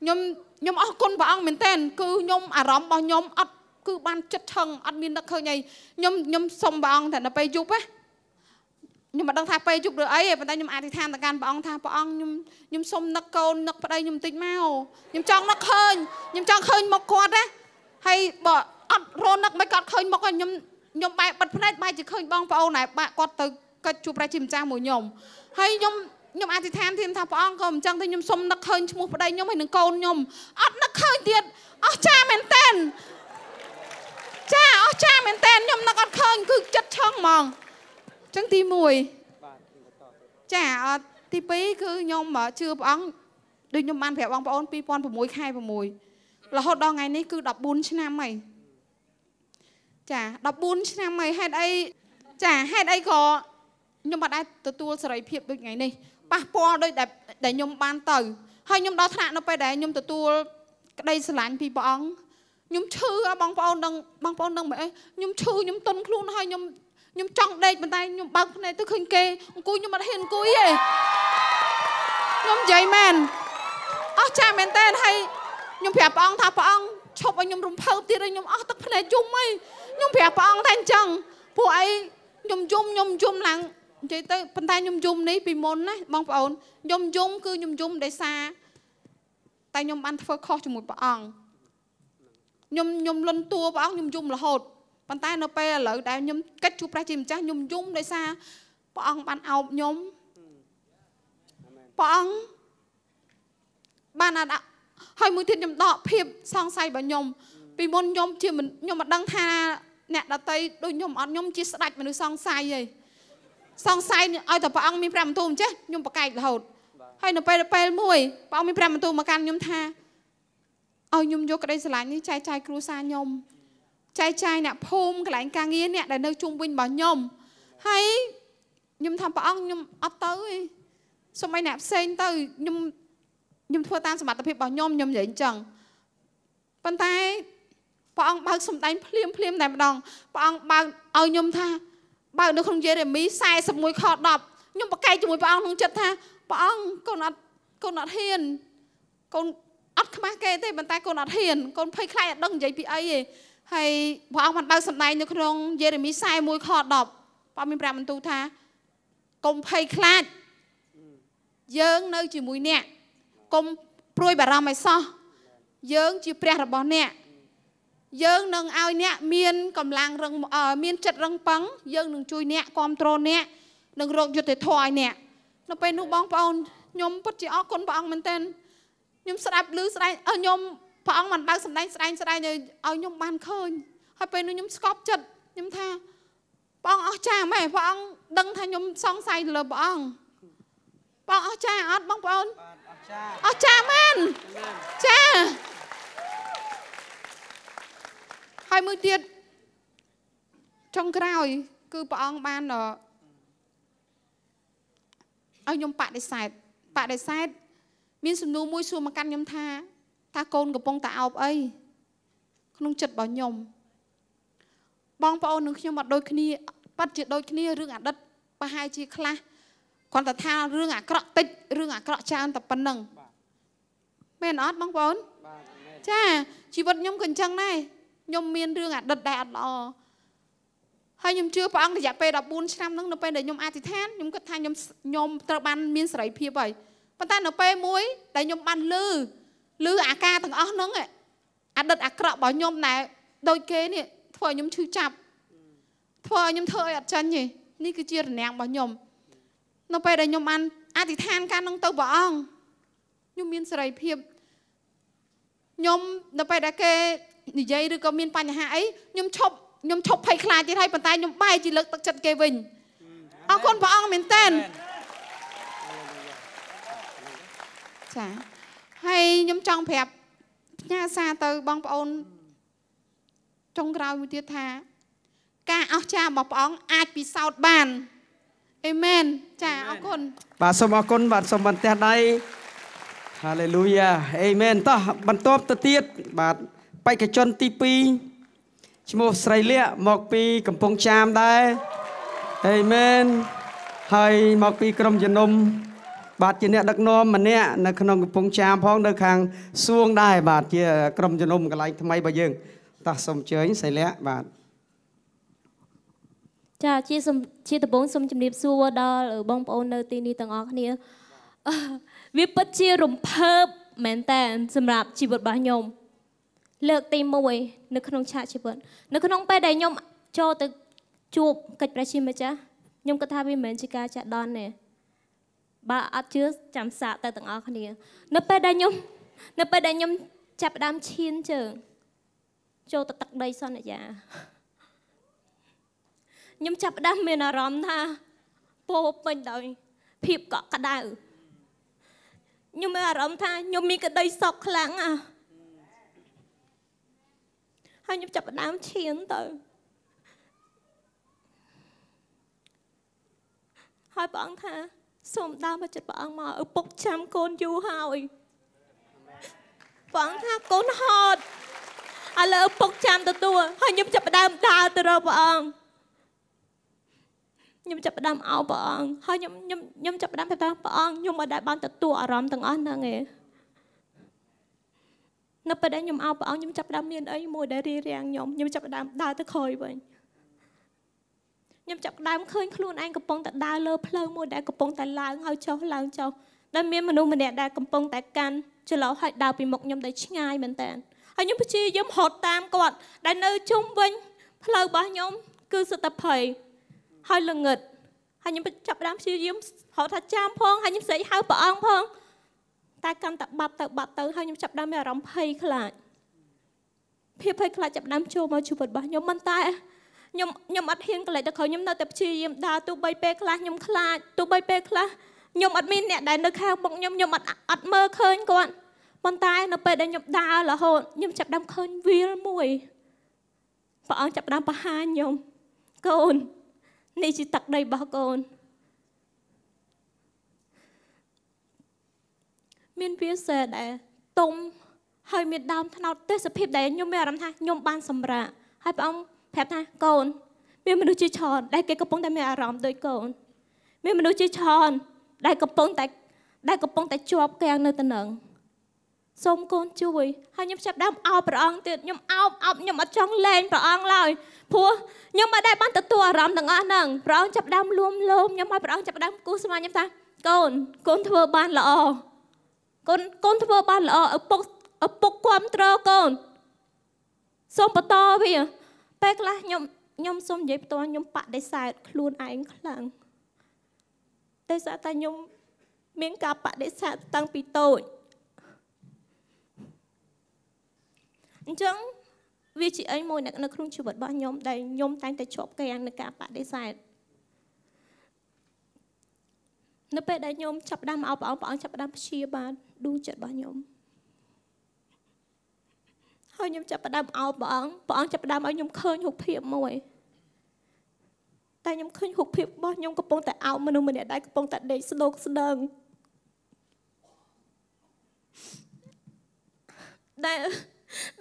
ខ្ញុំខ្ញុំអរគុណព្រះអង្គមែនទែនគឺខ្ញុំអារម្មណ៍របស់ខ្ញុំអត់គឺបានចិត្តឆឹងអត់មាននឹកឃើញអីខ្ញុំខ្ញុំសុំព្រះអង្គតែនៅពេលយប់ណា ខ្ញុំមិនដឹងថាពេលយប់ឬអីទេប៉ុន្តែខ្ញុំអធិដ្ឋានទៅកាន់ព្រះអង្គថាព្រះអង្គខ្ញុំខ្ញុំសុំនឹកកូននឹកប្តីខ្ញុំតិចមកខ្ញុំចង់នឹកឃើញខ្ញុំចង់ឃើញមុខគាត់ណាហើយបើអត់រនឹកមិនគាត់ឃើញមុខខ្ញុំខ្ញុំបែកបិទភ្នែកបែកជាឃើញបងប្អូនដែរបាក់គាត់ទៅកិច្ចជួបព្រះជាម្ចាស់មួយខ្ញុំហើយខ្ញុំខ្ញុំអធិដ្ឋានធានថាព្រះអង្គក៏មិនចឹងទេខ្ញុំសុំនឹកឃើញឈ្មោះប្តីខ្ញុំហើយនឹងកូនខ្ញុំអត់នឹកឃើញទៀតអស់ចាមែនតែនចាអស់ចាមែនតែនខ្ញុំនឹកអត់ឃើញគឺចិត្តឆឹងហ្មង ចឹងទី1ចាអត់ទី2គឺខ្ញុំជឿព្រះអង្គដូចខ្ញុំបានប្រាប់បងប្អូន2006ខែ6រហូតដល់ថ្ងៃនេះគឺ14ឆ្នាំហើយចា14ឆ្នាំហើយហេតុអីចាហេតុអីក៏ខ្ញុំមិនដែរទទួលសេរីភាពដូចថ្ងៃនេះប៉ះពាល់ដូចដែលខ្ញុំបានទៅហើយខ្ញុំដល់ថ្នាក់នៅពេលដែលខ្ញុំទទួលក្តីស្រឡាញ់ពីព្រះអង្គខ្ញុំឈឺបងប្អូនដឹងបងប្អូនដឹងមែនខ្ញុំឈឺខ្ញុំទន់ខ្លួនហើយខ្ញុំ ខ្ញុំចង់ដេកប៉ុន្តែខ្ញុំបើកភ្នែកទៅឃើញគេអង្គុយខ្ញុំអត់ហ៊ានអង្គុយទេខ្ញុំនិយាយមែនអស់ចាមែនតើហើយខ្ញុំប្រាប់ព្រះអង្គថាព្រះអង្គឈប់ឲ្យខ្ញុំរំភើបទៀតហើយខ្ញុំអស់ទឹកភ្នែកយំហីខ្ញុំប្រាប់ព្រះអង្គថាអញ្ចឹងពួកអីខ្ញុំយំខ្ញុំយំឡើងនិយាយទៅប៉ុន្តែខ្ញុំយំនេះពីមុនណាបងប្អូនខ្ញុំយំគឺខ្ញុំយំដោយសារតែខ្ញុំបានធ្វើខុសជាមួយព្រះអង្គខ្ញុំខ្ញុំលន់តួព្រះអង្គខ្ញុំយំរហូត ប៉ុន្តែនៅពេលឥឡូវដែលខ្ញុំកិច្ចជួបព្រះជាម្ចាស់ខ្ញុំយំដោយសារព្រះអង្គបានអោបខ្ញុំព្រះអង្គបានអត់ហើយមួយទៀតខ្ញុំដកភាពសង្ស័យរបស់ខ្ញុំពីមុនខ្ញុំជាខ្ញុំមិនដឹងថាអ្នកដតីដូចខ្ញុំអត់ខ្ញុំជាស្ដេចមនុស្សសង្ស័យហីសង្ស័យឲ្យតែព្រះអង្គមានព្រះបន្ទូលអញ្ចេះខ្ញុំប្រកែករហូតហើយនៅពេលពេលមួយព្រះអង្គមានព្រះបន្ទូលមកកាន់ខ្ញុំថាឲ្យខ្ញុំយកក្តីស្រឡាញ់នេះចែកចាយគ្រួសារខ្ញុំ ចែកចាយអ្នកភូមិកន្លែងការងារអ្នកដែលនៅជុំវិញរបស់ខ្ញុំហើយខ្ញុំថាព្រះអង្គខ្ញុំអត់ទៅទេសូម្បីអ្នកផ្សេងទៅខ្ញុំខ្ញុំធ្វើតាមសមត្ថភាពរបស់ខ្ញុំខ្ញុំនិយាយអញ្ចឹងប៉ុន្តែព្រះអង្គបើកសំដែងភ្លាមភ្លាមតែម្ដងព្រះអង្គបើកឲ្យខ្ញុំថាបើកនៅក្នុងយេរេមី41ខ10ខ្ញុំប្រកែកជាមួយព្រះអង្គក្នុងចិត្តថាព្រះអង្គកូនអត់កូនអត់ហ៊ានកូនអត់ខ្មាស់គេទេប៉ុន្តែកូនអត់ហ៊ានកូនភ័យខ្លាចអត់ដឹងនិយាយពីអីទេ ហើយព្រះអង្គបានបើកសម្ដែងនៅក្នុងយេរេមី41ខ10ព្រះមានប្រាប់បន្ទូលថាកុំភ័យខ្លាចយើងនៅជាមួយអ្នកកុំព្រួយបារម្ភឲ្យសោះយើងជាព្រះរបស់អ្នកយើងនឹងឲ្យអ្នកមានកម្លាំងរឹងមានចិត្តរឹងប៉ឹងយើងនឹងជួយអ្នកគ្រប់គ្រងអ្នកនឹងរកយុត្តិធម៌ឲ្យអ្នកនៅពេលនោះបងប្អូនខ្ញុំពិតជាអរគុណព្រះអង្គមែនទែនខ្ញុំស្ដាប់ឮស្ដែងខ្ញុំ ព្រះអង្គមិនបើកសម្ដែងស្ដែងស្ដែងឲ្យខ្ញុំបានឃើញហើយពេលនោះខ្ញុំស្កប់ចិត្តខ្ញុំថាព្រះអង្គអស្ចារ្យម៉ែព្រះអង្គដឹងថាខ្ញុំសង្ស័យលើព្រះអង្គព្រះអង្គអស្ចារ្យអត់បងប្អូនអស្ចារ្យមែនចាហើយមួយទៀតចុងក្រោយ គឺព្រះអង្គបានឲ្យខ្ញុំបដិសេធបដិសេធមានសំណួរមួយសួរមកកាន់ខ្ញុំថា តើកូនកំពុងតែអោបអីក្នុងចិត្តរបស់ខ្ញុំបងប្អូននឹងខ្ញុំអត់ដូចគ្នាប៉ັດជាដូចគ្នារឿងអតីតប្រហែលជាខ្លះគ្រាន់តែថារឿងអាក្រក់តិចរឿងអាក្រក់ច្រើនតែប៉ុណ្្នឹងមែនអត់បងប្អូនចាជីវិតខ្ញុំក៏អញ្ចឹងដែរខ្ញុំមានរឿងអតីតដែលអត់ល្អហើយខ្ញុំជឿព្រះអង្គរយៈពេល14ឆ្នាំហ្នឹងនៅពេលដែលខ្ញុំអធិដ្ឋានខ្ញុំគិតថាខ្ញុំខ្ញុំត្រូវបានមានសេរីភាពហើយប៉ុន្តែនៅពេលមួយដែលខ្ញុំបានលឺ លឺអាការទាំងអស់ហ្នឹងអតីតអាក្រក់របស់ខ្ញុំដែលដូចគេនេះធ្វើឲ្យខ្ញុំឈឺចាប់ធ្វើឲ្យខ្ញុំធ្វើឲ្យអត់ចាញ់ទេនេះគឺជារនាំងរបស់ខ្ញុំនៅពេលដែលខ្ញុំបានអធិដ្ឋានការនឹងទៅព្រះអង្គខ្ញុំមានសេរីភាពខ្ញុំនៅពេលដែលគេនិយាយឬក៏មានបញ្ហាអីខ្ញុំឈប់ខ្ញុំឈប់ភ័យខ្លាចទៀតហើយប៉ុន្តែខ្ញុំបែរជាលើកទឹកចិត្តគេវិញអរគុណព្រះអង្គមែនតើចា ហើយខ្ញុំចង់ប្រាប់ផ្ញើសារទៅបងប្អូនចុងក្រោយមួយទៀតថា ការអស្ចារ្យរបស់ព្រះអង្គអាចពិសោធន៍បានអេមែនចាអរគុណបាទសូមអរគុណបាទសូមបន្ទះដៃ Hallelujah អេមែនតោះបន្ទាប់ទៅទៀតបាទបេក្ខជនទី2ឈ្មោះស្រីលៀកមកពីកំពង់ចាមដែរអេមែនហើយមកពីក្រុមជំនុំ បាទជាអ្នកដឹកនាំម្នាក់នៅក្នុងកំពង់ចាមផងនៅខាងសួងដែរបាទជាក្រុមជំនុំកន្លែងថ្មីរបស់យើងតោះសូមអញ្ជើញសៃលៈបាទចាជាជាដំបងសូមជម្រាបសួរដល់បងប្អូននៅទីនេះទាំងអស់គ្នាវាពិតជារំភើបមែនតើសម្រាប់ជីវិតរបស់ខ្ញុំលើកទី1នៅក្នុងឆាកជីវិតនៅក្នុងពេលដែលខ្ញុំចូលទៅជួបកិច្ចប្រជាម្ចាស់ខ្ញុំគិតថាវាមិនមែនជាការចាក់ដន់ទេ បើអត់ជឿចាំសាកទៅទាំងអស់គ្នា នៅពេលដែលខ្ញុំនៅពេលដែលខ្ញុំចាប់ផ្ដើមឈានជើងចូលទៅទឹកដីសន្យាខ្ញុំចាប់ផ្ដើមមានអារម្មណ៍ថាពោពេញដោយភាពកក់ក្ដៅខ្ញុំមានអារម្មណ៍ថាខ្ញុំមានក្តីសុខខ្លាំងណាស់ហើយខ្ញុំចាប់ផ្ដើមឈានទៅហើយព្រះអង្គថា សូមដើរមកចិត្តព្រះអង្គមកឪពុកចាំកូនយូរហើយព្រះអង្គថាកូនហត់ឥឡូវឪពុកចាំទទួលហើយខ្ញុំចាប់ផ្ដើមដើរទៅរកព្រះអង្គខ្ញុំចាប់ផ្ដើមអោបព្រះអង្គហើយខ្ញុំខ្ញុំខ្ញុំចាប់ផ្ដើមទៅព្រះអង្គខ្ញុំមិនដែលបានទទួលអារម្មណ៍ទាំងអស់ហ្នឹងឯងនៅពេលដែលខ្ញុំអោបព្រះអង្គខ្ញុំចាប់ផ្ដើមមានអីមួយដែលរារាំងខ្ញុំខ្ញុំចាប់ផ្ដើមដើរទៅក្រោយវិញ ខ្ញុំចាប់ដើមឃើញខ្លួនឯងកំពុងតែដើរលើផ្លូវមួយដែលកំពុងតែឡើងហើយចុះឡើងចុះដែលមានមនុស្សម្នាក់ដែលកំពុងតែកាន់ចន្លោះហើយដើរពីមុខខ្ញុំទៅឆ្ងាយមែនតើហើយខ្ញុំព្យាយាមរត់តាមគាត់ដែលនៅជុំវិញផ្លូវរបស់ខ្ញុំគឺសុទ្ធតែភ័យហើយល្ងឹតហើយខ្ញុំចាប់ដើមព្យាយាមរត់ថាចាំផងហើយខ្ញុំស្រែកហៅព្រះអង្គផងតែកាន់តែបាត់ទៅបាត់ទៅហើយខ្ញុំចាប់ដើមមានអារម្មណ៍ភ័យខ្លាចភាពភ័យខ្លាចចាប់ដើមចូលមកជីវិតរបស់ខ្ញុំមិនតែ ខ្ញុំខ្ញុំអត់ហ៊ានកន្លែងទៅក្រោយខ្ញុំនៅតែព្យាយាមដើរទោះបីពេលខ្លះខ្ញុំខ្លាចទោះបីពេលខ្លះខ្ញុំអត់មានអ្នកដែលនៅខាងមុខខ្ញុំខ្ញុំអត់អត់មើលឃើញគាត់ប៉ុន្តែនៅពេលដែលខ្ញុំដើររហូតខ្ញុំចាប់ដើមឃើញវាលមួយព្រះអង្គចាប់ដើមបង្ហាញខ្ញុំកូននេះជាទឹកដីរបស់កូនមានវាសែដែលទុំហើយមានដើមថ្នោតទេសភាពដែលខ្ញុំមានអារម្មណ៍ថាខ្ញុំបានសម្រាកហើយព្រះអង្គ ប្រាប់ថាកូន មានមនុស្សជាច្រើនដែលគេកំពុងតែមានអារម្មណ៍ដូចកូន មានមនុស្សជាច្រើនដែលកំពុងតែដែលកំពុងតែជាប់គាំងនៅទៅនឹងសូមកូនជួយហើយខ្ញុំចាប់ដើមអោបព្រះអង្គទៀតខ្ញុំអោបអោបខ្ញុំអត់ចង់លែងព្រះអង្គឡើយព្រោះខ្ញុំមិនដែលបានទទួលអារម្មណ៍ទាំងអស់ហ្នឹងព្រះអង្គចាប់ដើមលួមលោមខ្ញុំឲ្យព្រះអង្គចាប់ដើមគូស្មាខ្ញុំថាកូនកូនធ្វើបានល្អកូនកូនធ្វើបានល្អឪពុកឪពុកគ្រប់ត្រកូនសូមបន្តវា ពេលខ្លះខ្ញុំខ្ញុំសូមនិយាយផ្ទាល់ខ្ញុំបដិសេធខ្លួនឯងខ្លាំងតែសារតែខ្ញុំមានការបដិសេធតាំងពីតូចអញ្ចឹងវាជាអីមួយនៅក្នុងជីវិតរបស់ខ្ញុំដែលខ្ញុំតែងតែជាប់គាំងនឹងការបដិសេធនៅពេលដែលខ្ញុំចាប់ដើមអោបអោបព្រះអង្គចាប់ដើមព្យាបាលដួងចិត្តរបស់ខ្ញុំ ហើយខ្ញុំចាប់ផ្ដើមអោបព្រះអង្គព្រះអង្គចាប់ផ្ដើមឲ្យខ្ញុំឃើញរូបភាពមួយតែខ្ញុំឃើញរូបភាពរបស់ខ្ញុំកំពុងតែអោបមនុស្សម្នាក់ដែលកំពុងតែដេកស្ដោកស្ដើងដែល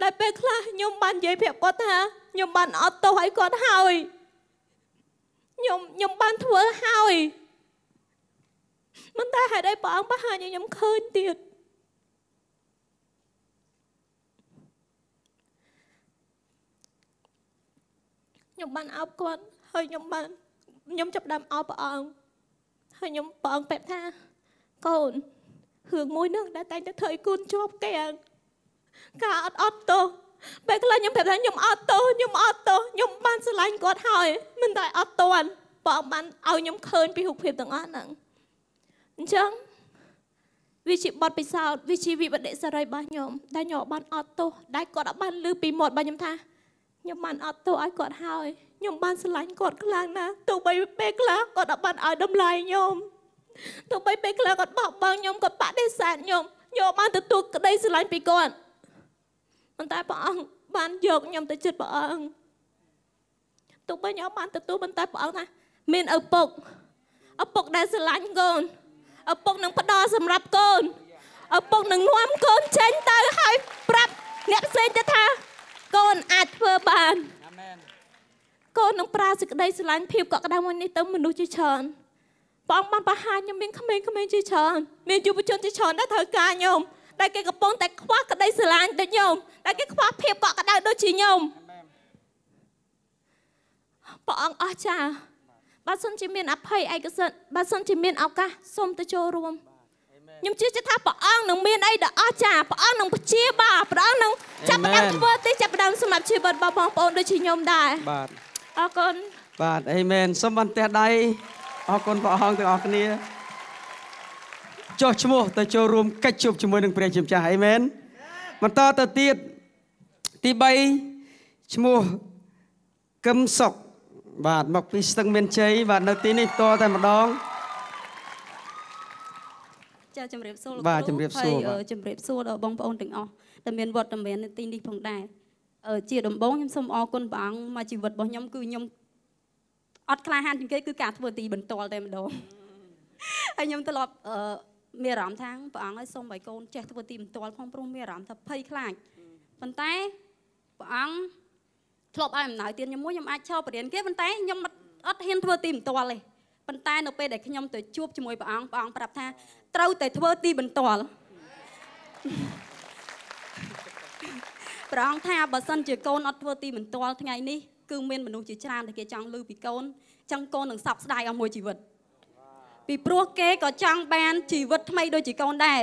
ដែលពេលខ្លះខ្ញុំបាននិយាយប្រាប់គាត់ថាខ្ញុំបានអត់ទោសឲ្យគាត់ហើយខ្ញុំខ្ញុំបានធ្វើហើយមិនតែហេតុអីព្រះអង្គបង្ហាញឲ្យខ្ញុំឃើញទៀត ខ្ញុំបានអោបគាត់ហើយខ្ញុំបានខ្ញុំចាប់ដើមអោបព្រះអង្គហើយខ្ញុំព្រះអង្គប្រាប់ថាកូនរឿងមួយនឹងដែលតែងតែធ្វើឲ្យគូនជាប់កាំងការអត់អត់ទោសពេលខ្លះខ្ញុំប្រាប់ថាខ្ញុំអត់ទោសខ្ញុំអត់ទោសខ្ញុំបានស្រឡាញ់គាត់ហើយមិនតែអត់ទាន់ព្រះអង្គបានឲ្យខ្ញុំឃើញពីរូបភាពទាំងអស់ហ្នឹងអញ្ចឹងវាជាបទពិសោធន៍វាជាវិបត្តិសេរីរបស់ខ្ញុំដែលខ្ញុំបានអត់ទោសដែលគាត់អត់បានលើពីមាត់របស់ខ្ញុំថា ខ្ញុំបានអត់ទោសឲ្យគាត់ហើយខ្ញុំបានស្រឡាញ់គាត់ខ្លាំងណាស់ទោះបីពេលខ្លះគាត់អត់បានឲ្យតម្លៃខ្ញុំទោះបីពេលខ្លះគាត់បោះបង់ខ្ញុំគាត់បដិសេធខ្ញុំខ្ញុំបានទទួលក្តីស្រឡាញ់ពីគាត់ប៉ុន្តែព្រះអង្គបានយកខ្ញុំទៅចិត្តព្រះអង្គទោះបីខ្ញុំបានទទួលប៉ុន្តែព្រះអង្គថាមានឪពុកឪពុកដែលស្រឡាញ់កូនឪពុកនឹងផ្ដល់សម្រាប់កូនឪពុកនឹងនាំកូនចេញទៅហើយប្រាប់អ្នកផ្សេងទៅថា កូនអាចធ្វើបានអាមែនកូននឹងប្រើសេចក្តីស្រឡាញ់ភាពកក់ក្ដៅមួយនេះទៅមនុស្សជាច្រើនព្រះអង្គបានបង្ហាញខ្ញុំមានក្មេងៗជាច្រើនមានយុវជនជាច្រើនដែលត្រូវការខ្ញុំដែលគេកំពុងតែខ្វះក្តីស្រឡាញ់ដូចខ្ញុំដែលគេខ្វះភាពកក់ក្ដៅដូចជាខ្ញុំព្រះអង្គអស្ចារ្យបើសិនជាមានអភ័យឯកសិទ្ធបើសិនជាមានឱកាសសូមទៅចូលរួម ខ្ញុំជឿជាក់ថាព្រះអង្គនឹងមានអីដ៏អស្ចារ្យព្រះអង្គនឹងព្យាបាលព្រះអង្គនឹងចាប់ផ្ដើមធ្វើទីចាប់ផ្ដើមសម្រាប់ជីវិតរបស់បងប្អូនដូចជាខ្ញុំដែរបាទអរគុណបាទអេមែនសូមបន្ទះដៃអរគុណព្រះអង្គទាំងអស់គ្នាចុះឈ្មោះទៅចូលរួមកិច្ចជួបជាមួយនឹងព្រះជាម្ចាស់អេមែនបន្តទៅទៀតទី3ឈ្មោះកឹមសុកបាទមកពីស្ទឹងមានជ័យបាទនៅទីនេះតតែម្ដង ចាជំរាបសួរបាទជំរាបសួរហើយជំរាបសួរដល់បងប្អូនទាំងអស់ដែលមានវត្តមាននៅទីនេះផងដែរជាដំបូងខ្ញុំសូមអរគុណព្រះអង្គមកជីវិតរបស់ខ្ញុំគឺខ្ញុំអត់ក្លាហានជាងគេគឺការធ្វើទីបន្ទាល់តែម្ដងហើយខ្ញុំធ្លាប់មានអារម្មណ៍ថាព្រះអង្គឲ្យសូមឲ្យកូនចេះធ្វើទីបន្ទាល់ផងព្រោះមានអារម្មណ៍ថាភ័យខ្លាចប៉ុន្តែព្រះអង្គធ្លាប់ឲ្យអំណោយទានខ្ញុំមួយខ្ញុំអាចឈរបរៀនគេប៉ុន្តែខ្ញុំអត់ហ៊ានធ្វើទីបន្ទាល់ទេប៉ុន្តែនៅពេលដែលខ្ញុំទៅជួបជាមួយព្រះអង្គព្រះអង្គប្រាប់ថា ត្រូវតែធ្វើទីបន្ទាល់ព្រះអង្គថាបើសិនជាកូនអត់ធ្វើទីបន្ទាល់ថ្ងៃនេះគឺមានមនុស្សជាច្រើនដែលគេចង់លឺពីកូនចឹងកូននឹងសោកស្ដាយអស់មួយជីវិតពីព្រោះគេក៏ចង់បានជីវិតថ្មីដូចជាកូនដែរ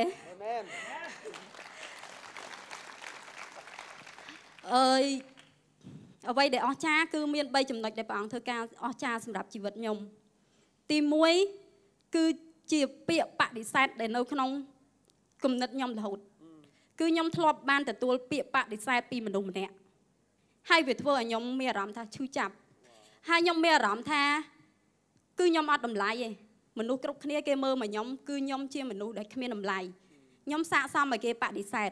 អើយអ្វីដែលអស្ចារ្យគឺមាន3ចំណុចដែលព្រះអង្គធ្វើការអស្ចារ្យសម្រាប់ជីវិតខ្ញុំទី1គឺ ជាពាក្យបដិសេធដែលនៅក្នុងគំនិតខ្ញុំរហូតគឺខ្ញុំធ្លាប់បានទទួលពាក្យបដិសេធពីមនុស្សម្នាក់ហើយវាធ្វើឲ្យខ្ញុំមានអារម្មណ៍ថាឈឺចាប់ហើយខ្ញុំមានអារម្មណ៍ថា គឺខ្ញុំអត់តម្លៃទេមនុស្សគ្រប់គ្នាគេមើលមកខ្ញុំគឺខ្ញុំជាមនុស្សដែលគ្មានតម្លៃខ្ញុំស័កសមឲ្យគេបដិសេធ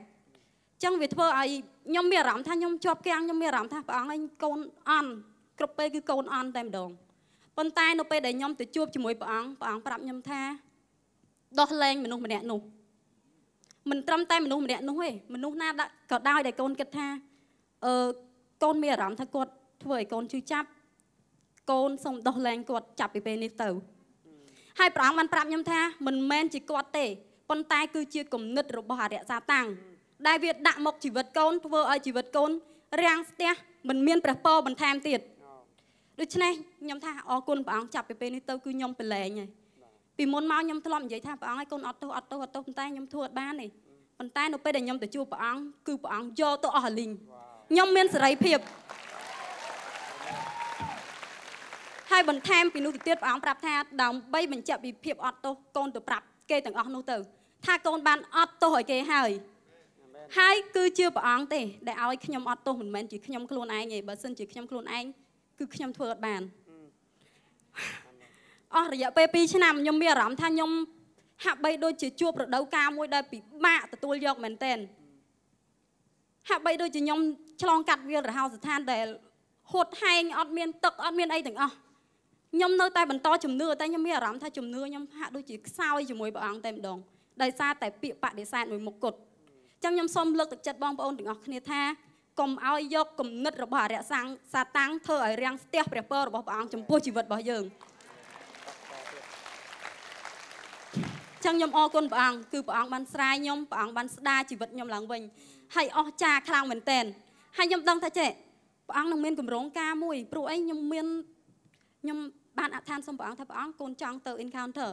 ចឹងវាធ្វើឲ្យខ្ញុំមានអារម្មណ៍ថាខ្ញុំជាប់គាំងខ្ញុំមានអារម្មណ៍ថាព្រះអង្គឯងកូនអន់គ្រប់ពេលគឺកូនអន់តែម្ដង ប៉ុន្តែនៅពេលដែលខ្ញុំទៅជួបជាមួយព្រះអង្គព្រះអង្គប្រាប់ខ្ញុំថាដោះលែងមនុស្សម្នាក់នោះមិនត្រឹមតែមនុស្សម្នាក់នោះទេមនុស្សណាក៏ដោយដែលកូនគិតថាអឺកូនមានអារម្មណ៍ថាគាត់ធ្វើឲ្យកូនជឿចាប់កូនសូមដោះលែងគាត់ចាប់ពីពេលនេះទៅហើយព្រះអង្គបានប្រាប់ខ្ញុំថាមិនមែនជាគាត់ទេប៉ុន្តែគឺជាគំនិតរបស់អរិយសាតាំងដែលវាដាក់មកជីវិតកូនធ្វើឲ្យជីវិតកូនរាំងស្ទះមិនមានព្រះពរបន្ថែមទៀត ដូច្នេះខ្ញុំថាអរគុណព្រះអង្គចាប់ពីពេលនេះទៅគឺខ្ញុំប្រឡែងហើយពីមុនមកខ្ញុំធ្លាប់និយាយថាព្រះអង្គឲ្យកូនអត់ទោសអត់ទោសអត់ទោសប៉ុន្តែខ្ញុំធ្វើអត់បានទេប៉ុន្តែនៅពេលដែលខ្ញុំទៅជួបព្រះអង្គគឺព្រះអង្គយកទៅអស់រលីងខ្ញុំមានសេរីភាពហើយបន្ថែមពីនោះទៅទៀតព្រះអង្គប្រាប់ថាដើម្បីបញ្ជាក់ពីភាពអត់ទោសកូនទៅប្រាប់គេទាំងអស់នោះទៅ ថាកូនបានអត់ទោសឲ្យគេហើយហើយគឺជាព្រះអង្គទេដែលឲ្យខ្ញុំអត់ទោសមិនមែនជាខ្ញុំខ្លួនឯងទេបើសិនជាខ្ញុំខ្លួនឯង គឺខ្ញុំធ្វើអត់បានអស់រយៈពេល2ឆ្នាំខ្ញុំមានអារម្មណ៍ថាខ្ញុំហាក់បីដូចជាជួបរដូវកាលមួយដែលពិបាកទទួលយកមែនទែនហាក់បីដូចជាខ្ញុំឆ្លងកាត់វាលរហោស្ថានដែលហួតហែងអត់មានទឹកអត់មានអីទាំងអស់ខ្ញុំនៅតែបន្តជំនឿតែខ្ញុំមានអារម្មណ៍ថាជំនឿខ្ញុំហាក់ដូចជាខ្សោយជាមួយព្រះអង្គតែម្ដងដោយសារតែពាក្យបដិសេធមួយមុខគត់ចឹងខ្ញុំសូមលើកទឹកចិត្តបងប្អូនទាំងអស់គ្នាថា កុំឲ្យយកគំនិតរបស់អរិយសង្ឃសាតាំងធ្វើឲ្យរាំងស្ទះព្រះពររបស់ព្រះអង្គចំពោះជីវិតរបស់យើងចឹងខ្ញុំអរគុណព្រះអង្គគឺព្រះអង្គបានស្រាយខ្ញុំព្រះអង្គបានស្ដារជីវិតខ្ញុំឡើងវិញហើយអស់ចាខ្លាំងមែនតែនហើយខ្ញុំដឹងថាចេះព្រះអង្គនឹងមានកម្រងការមួយព្រោះអីខ្ញុំមានខ្ញុំបានអធិដ្ឋានសុំព្រះអង្គថាព្រះអង្គកូនចង់ទៅ encounter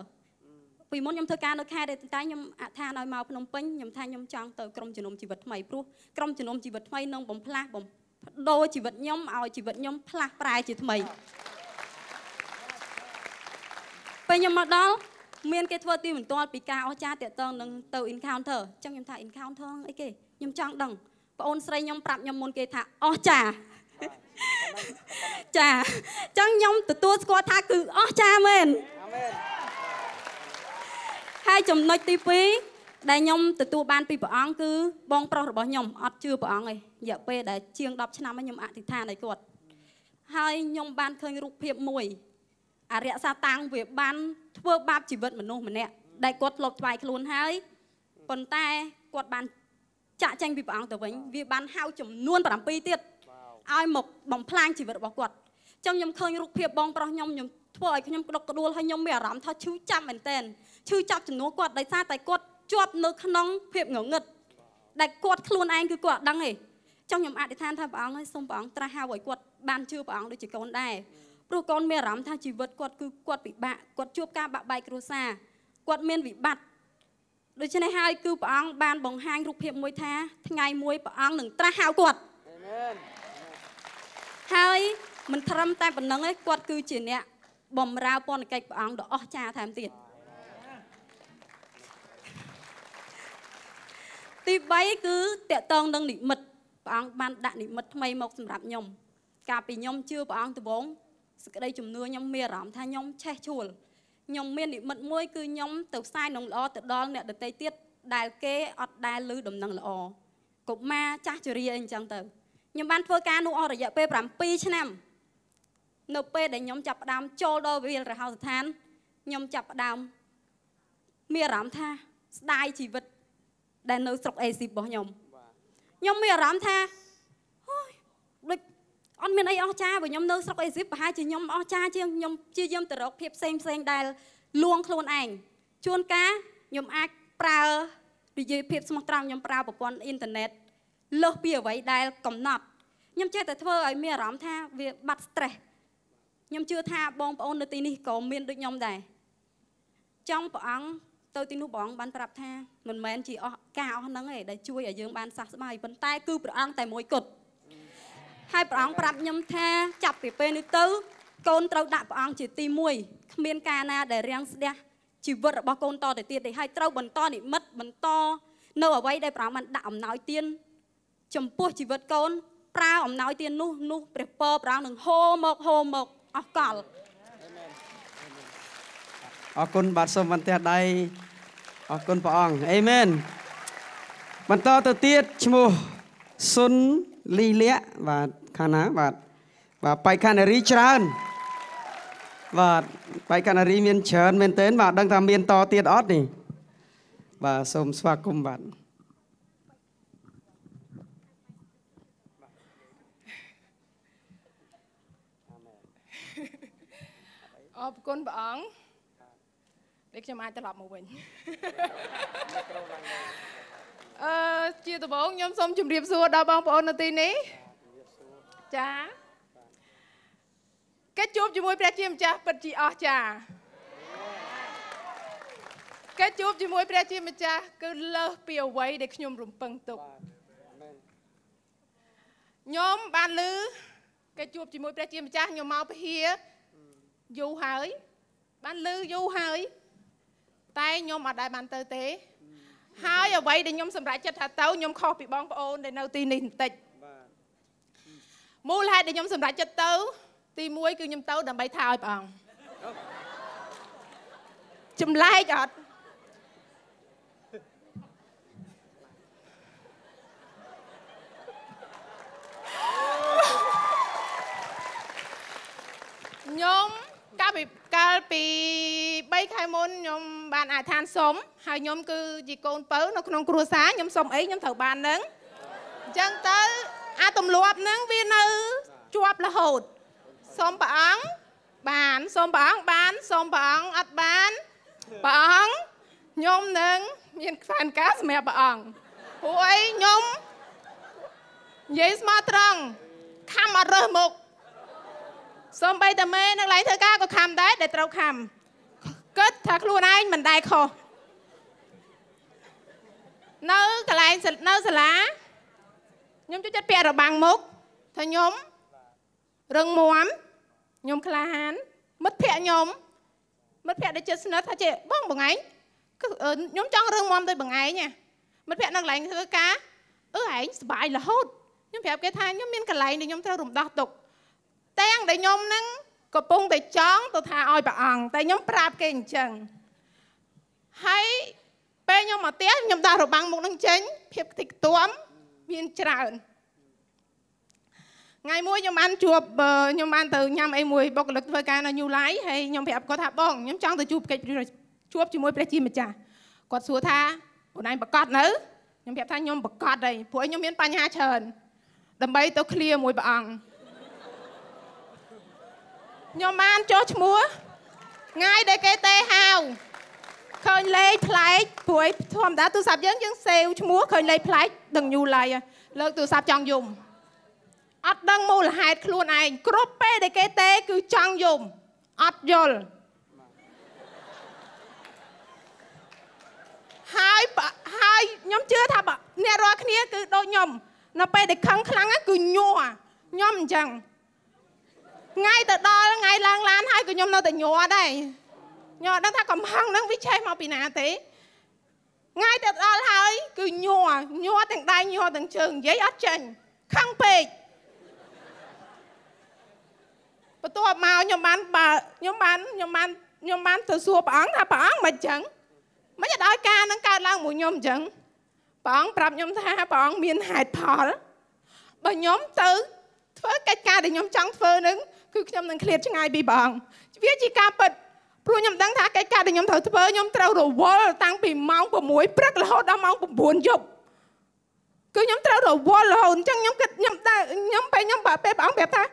ពីមុនខ្ញុំធ្វើការនៅខេត្តតែខ្ញុំអធិដ្ឋានឲ្យមកភ្នំពេញខ្ញុំថាខ្ញុំចង់ទៅក្រុមជំនុំជីវិតថ្មីព្រោះក្រុមជំនុំជីវិតថ្មីនឹងបំផ្លាស់បំដូរជីវិតខ្ញុំឲ្យជីវិតខ្ញុំផ្លាស់ប្រែជាថ្មីពេលខ្ញុំមកដល់មានគេធ្វើទីបន្ទាល់ពីការអស្ចារ្យតាក់ទងនឹងទៅ encounter អញ្ចឹងខ្ញុំថា encounter អីគេខ្ញុំចង់ដឹងបងអូនស្រីខ្ញុំប្រាប់ខ្ញុំមុនគេថាអស្ចារ្យចាអញ្ចឹងខ្ញុំទទួលស្គាល់ថាគឺអស្ចារ្យមែនអាមែន ហើយចំណុចទី2ដែលខ្ញុំទទួលបានពីព្រះអង្គគឺបងប្រុសរបស់ខ្ញុំអត់ជឿព្រះអង្គទេរយៈពេលដែលជាង10ឆ្នាំខ្ញុំអធិដ្ឋានឲ្យគាត់ហើយខ្ញុំបានឃើញរូបភាពមួយអរិយសាតាំងវាបានធ្វើបាបជីវិតមនុស្សម្នាក់ដែលគាត់ធ្លាប់ថ្វាយខ្លួនហើយប៉ុន្តែគាត់បានចាក់ចែងពីព្រះអង្គទៅវិញវាបានហៅចំនួន7ទៀតឲ្យមកបំផ្លាញជីវិតរបស់គាត់ចឹងខ្ញុំឃើញរូបភាពបងប្រុសខ្ញុំខ្ញុំធ្វើឲ្យខ្ញុំក្តុកក្តួលហើយខ្ញុំមានអារម្មណ៍ថាឈឺចាប់មែនតើ ឈឺចាប់ចំនួនគាត់ដោយសារតែគាត់ជាប់នៅក្នុងភាពងងឹតដែលគាត់ខ្លួនឯងគឺគាត់អត់ដឹងទេចង់ខ្ញុំអធិដ្ឋានថាព្រះអង្គឲ្យសូមព្រះអង្គត្រាស់ហៅឲ្យគាត់បានជឿព្រះអង្គដូចជាកូនដែរព្រោះកូនមានអារម្មណ៍ថាជីវិតគាត់គឺគាត់ពិបាកគាត់ជួបការបាក់បែកគ្រួសារគាត់មានវិបត្តិដូច្នេះហើយគឺព្រះអង្គបានបង្ហាញរូបភាពមួយថាថ្ងៃមួយព្រះអង្គនឹងត្រាស់ហៅគាត់អាមែនហើយមិនត្រឹមតែប៉ុណ្្នឹងទេគាត់គឺជាអ្នកបំរើពន្ធកិច្ចព្រះអង្គដ៏អស្ចារ្យថែមទៀត ទី3គឺតកតងនឹងនិមិត្តព្រះអង្គបានដាក់និមិត្តថ្មីមកសម្រាប់ខ្ញុំកាលពីខ្ញុំជឿព្រះអង្គដំបូងសក្តីជំនឿខ្ញុំមានអារម្មណ៍ថាខ្ញុំឆេះឈួលខ្ញុំមាននិមិត្តមួយគឺខ្ញុំទៅផ្សាយនឹងល្អទៅដល់អ្នកដតីទៀតដែលគេអត់ដែលឮដំណឹងល្អកុមារចាស់ជរាអីអញ្ចឹងទៅខ្ញុំបានធ្វើការនោះអស់រយៈពេល7ឆ្នាំនៅពេលដែលខ្ញុំចាប់ផ្ដើមចូលដល់វិលរហោស្ថានខ្ញុំចាប់ផ្ដើមមានអារម្មណ៍ថាស្ដាយជីវិត ដែលនៅស្រុកអេស៊ីបរបស់ខ្ញុំខ្ញុំមានអារម្មណ៍ថាអូយដូចអត់មានអីអស្ចារ្យបើខ្ញុំនៅស្រុកអេស៊ីបប្រហែលជាខ្ញុំអស្ចារ្យជាងខ្ញុំជាយាមទៅរកភាពផ្សេងផ្សេងដែលលួងខ្លួនឯងជួនកាលខ្ញុំអាចប្រើនិយាយភាពស្មោះត្រង់ខ្ញុំប្រើប្រព័ន្ធអ៊ីនធឺណិតលើសពីអ្វីដែលកំណត់ខ្ញុំចេះតែធ្វើឲ្យមានអារម្មណ៍ថាវាបាត់ stress ខ្ញុំជឿថាបងប្អូននៅទីនេះក៏មានដូចខ្ញុំដែរចង់ព្រះអង្គ ទៅទីនោះព្រះអង្គបានប្រាប់ថាមិនមែនជាអស់ការអស់ហ្នឹងទេដែលជួយឲ្យយើងបានសះស្បើយប៉ុន្តែគឺព្រះអង្គតែមួយគត់ហើយព្រះអង្គប្រាប់ខ្ញុំថាចាប់ពីពេលនេះទៅ កូនត្រូវដាក់ព្រះអង្គជាទី1គ្មានការណាដែលរាំងស្ទះជីវិតរបស់កូនតទៅទៀតទេហើយត្រូវបន្តនិមិត្តបន្តនៅអ្វីដែលព្រះអង្គបានដាក់អំណោយទានចំពោះជីវិតកូនប្រើអំណោយទាននោះនោះព្រះពរព្រះអង្គនឹងហូរមកហូរមកអស់កល អរគុណបាទសូមបន្ទះដៃអរគុណព្រះអង្គអេមែនបន្តទៅទៀតឈ្មោះសុនលីលាក់បាទខាងណាបាទបាទបៃខានារីច្រើនបាទបៃខានារីមានច្រើនមែនទែនបាទដឹងថាមានតទៀតអត់នេះបាទសូមស្វាគមន៍បាទអរគុណព្រះអង្គ ដែលខ្ញុំអាចត្រឡប់មកវិញអឺជាដំបូងខ្ញុំសូមជម្រាបសួរដល់បងប្អូននៅទីនេះចាកិច្ចជួបជាមួយព្រះជាម្ចាស់ពិតជាអស្ចារ្យកិច្ចជួបជាមួយព្រះជាម្ចាស់គឺលើសពីអ្វីដែលខ្ញុំរំពឹងទុកខ្ញុំបានឮកិច្ចជួបជាមួយព្រះជាម្ចាស់ខ្ញុំមកពហិយូរហើយបានឮយូរហើយ តែខ្ញុំអត់ដែលបានទៅទេ ហើយអ្វីដែលខ្ញុំសម្រេចចិត្តថាទៅខ្ញុំខុសពីបងប្អូនដែលនៅទីនេះបន្តិចមូលហេតុដែលខ្ញុំសម្រេចចិត្តទៅ ទី1គឺខ្ញុំទៅដើម្បីថាឲ្យព្រះអង្គចម្លែកអត់ខ្ញុំ កាលពីកាលពី3ខែមុនខ្ញុំបានអធិដ្ឋានសុំហើយខ្ញុំគឺជាកូនពៅនៅក្នុងគ្រួសារខ្ញុំសុំអីខ្ញុំត្រូវបាននឹងអញ្ចឹងទៅអាទម្លាប់ហ្នឹងវានៅជាប់រហូតសុំព្រះអង្គបានសុំព្រះអង្គបានសុំព្រះអង្គអត់បានព្រះអង្គខ្ញុំនឹងមានខ្វែនការសម្រាប់ព្រះអង្គព្រោះអីខ្ញុំនិយាយស្មោះត្រង់ខំអត់រើសមុខ សំបីតាមេនៅកន្លែងធ្វើការក៏ខំដែរដែលត្រូវខំគិតថាខ្លួនឯងមិនដែរខុសនៅកន្លែងនៅសាលាខ្ញុំជួយចិត្តពាក់របាំងមុខថាខ្ញុំរឹងមាំខ្ញុំក្លាហាន មិត្តភ័ក្ដិខ្ញុំមិត្តភ័ក្ដិដែលជិតស្និទ្ធថាចេះបងបងឯងខ្ញុំចង់រឹងមាំដោយបងឯងមិត្តភ័ក្ដិនៅកន្លែងធ្វើការអឺឯងសុបាយរហូតខ្ញុំប្រាប់គេថាខ្ញុំមានកន្លែងដែលខ្ញុំត្រូវរំដោះទុក ទាំងដែលខ្ញុំនឹងកំពុងតែចង់ទៅថាឲ្យព្រះអង្គតែខ្ញុំប្រាប់គេអញ្ចឹងហើយពេលខ្ញុំមកផ្ទះខ្ញុំដោះរបាំងមុខនឹងចេញភាពខ្ទេចខ្ទាំមានច្រើនថ្ងៃមួយខ្ញុំបានជួបខ្ញុំបានទៅញ៉ាំអីមួយបុគ្គលិកធ្វើការនៅ New Life ហើយខ្ញុំប្រាប់គាត់ថាបងខ្ញុំចង់ទៅជួបកិច្ចជួបជាមួយព្រះជាម្ចាស់គាត់សួរថាអូនឯងប្រកាសនៅខ្ញុំប្រាប់ថាខ្ញុំប្រកាសហើយព្រោះខ្ញុំមានបញ្ហាច្រើនដើម្បីទៅឃ្លាមួយព្រះអង្គ ខ្ញុំបានចុះឈ្មោះថ្ងៃដែលគេទេហៅឃើញលេខប្លែកព្រួយធម្មតាទូរស័ព្ទយើងយើងសេវឈ្មោះឃើញលេខប្លែកដឹងញូឡៃលើកទូរស័ព្ទចង់យំអត់ដឹងមូលហេតុខ្លួនឯងគ្រប់ពេលដែលគេទេគឺចង់យំអត់យល់ហើយហើយខ្ញុំជឿថាអ្នករាល់គ្នាគឺដូចខ្ញុំនៅពេលដែលខឹងខ្លាំងគឺញ័រខ្ញុំអញ្ចឹង ថ្ងៃទៅដល់ថ្ងៃឡើងឡានហើយក៏ខ្ញុំនៅតែញ័រដែរញ័រដឹងថាកំហឹងហ្នឹងវាឆេះមកពីណាទេថ្ងៃទៅដល់ហើយគឺញ័រញ័រទាំងដៃញ័រទាំងជើងនិយាយអត់ចេញខឹងពេកបន្ទាប់មកខ្ញុំបានបើខ្ញុំបានខ្ញុំបានខ្ញុំបានទៅសួរព្រះអង្គថាព្រះអង្គមិនចឹងមិនដល់ការនឹងកើតឡើងមួយខ្ញុំអញ្ចឹងព្រះអង្គប្រាប់ខ្ញុំថាព្រះអង្គមានហេតុផលបើខ្ញុំទៅធ្វើកិច្ចការដែលខ្ញុំចង់ធ្វើនឹង គឺខ្ញុំនឹងឃ្លាតឆ្ងាយពីព្រះអង្គវាជាការពិតព្រោះខ្ញុំដឹងថាកិច្ចការដែលខ្ញុំត្រូវធ្វើខ្ញុំត្រូវរវល់តាំងពីម៉ោង6ព្រឹករហូតដល់ម៉ោង9យប់គឺខ្ញុំត្រូវរវល់រហូតអញ្ចឹងខ្ញុំគិតខ្ញុំដើខ្ញុំពេលខ្ញុំបើពេលព្រះអង្គប្រាប់ថា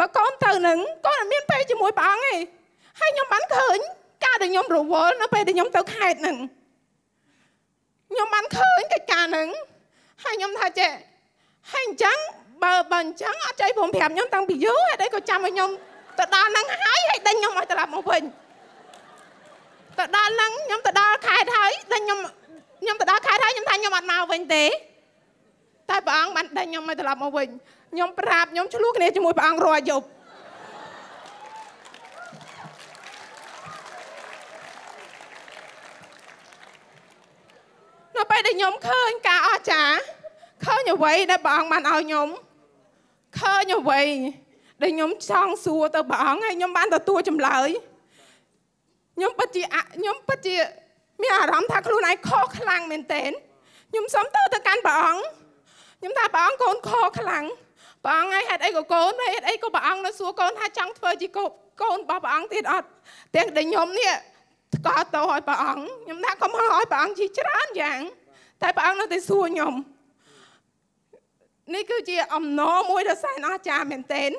បើកូនទៅនឹងកូនអត់មានពេលជាមួយព្រះអង្គទេហើយខ្ញុំបានឃើញការដែលខ្ញុំរវល់នៅពេលដែលខ្ញុំទៅខេត្តនឹងខ្ញុំបានឃើញកិច្ចការនឹងហើយខ្ញុំថាចេះហើយអញ្ចឹង បើបើអញ្ចឹងអត់ចៃព្រមប្រាប់ខ្ញុំតាំងពីយូរហេតុអីក៏ចាំឲ្យខ្ញុំទៅដល់ហ្នឹងហើយហើយដេញខ្ញុំឲ្យត្រឡប់មកវិញទៅដល់ហ្នឹងខ្ញុំទៅដល់ខេត្តហើយដេញខ្ញុំខ្ញុំទៅដល់ខេត្តហើយខ្ញុំថាខ្ញុំអត់មកវិញទេតែព្រះអង្គបានដេញខ្ញុំឲ្យត្រឡប់មកវិញខ្ញុំប្រាប់ខ្ញុំឆ្លោះគ្នាជាមួយព្រះអង្គរាល់យប់នៅពេលដែលខ្ញុំឃើញការអស្ចារ្យ ឃើញអ្វីដែលព្រះអង្គបានឲ្យខ្ញុំឃើញអ្វីដែលខ្ញុំចង់សួរទៅព្រះអង្គហើយខ្ញុំបានទទួលចម្លើយខ្ញុំពិតជាខ្ញុំពិតជាមានអារម្មណ៍ថាខ្លួនឯងខុសខ្លាំងមែនទែនខ្ញុំសុំទៅទៅកាន់ព្រះអង្គខ្ញុំថាព្រះអង្គកូនខុសខ្លាំងព្រះអង្គហើយហេតុអីក៏កូនហេតុអីក៏ព្រះអង្គនៅសួរកូនថាចង់ធ្វើជាកូនរបស់ព្រះអង្គទៀតអត់ទាំងដែលខ្ញុំនេះក៏ទៅឲ្យព្រះអង្គខ្ញុំថាកុំឲ្យព្រះអង្គជាច្រើនយ៉ាងតែព្រះអង្គនៅតែសួរខ្ញុំ នេះគឺជាអំណរមួយដ៏សែនអស្ចារ្យមែនទែន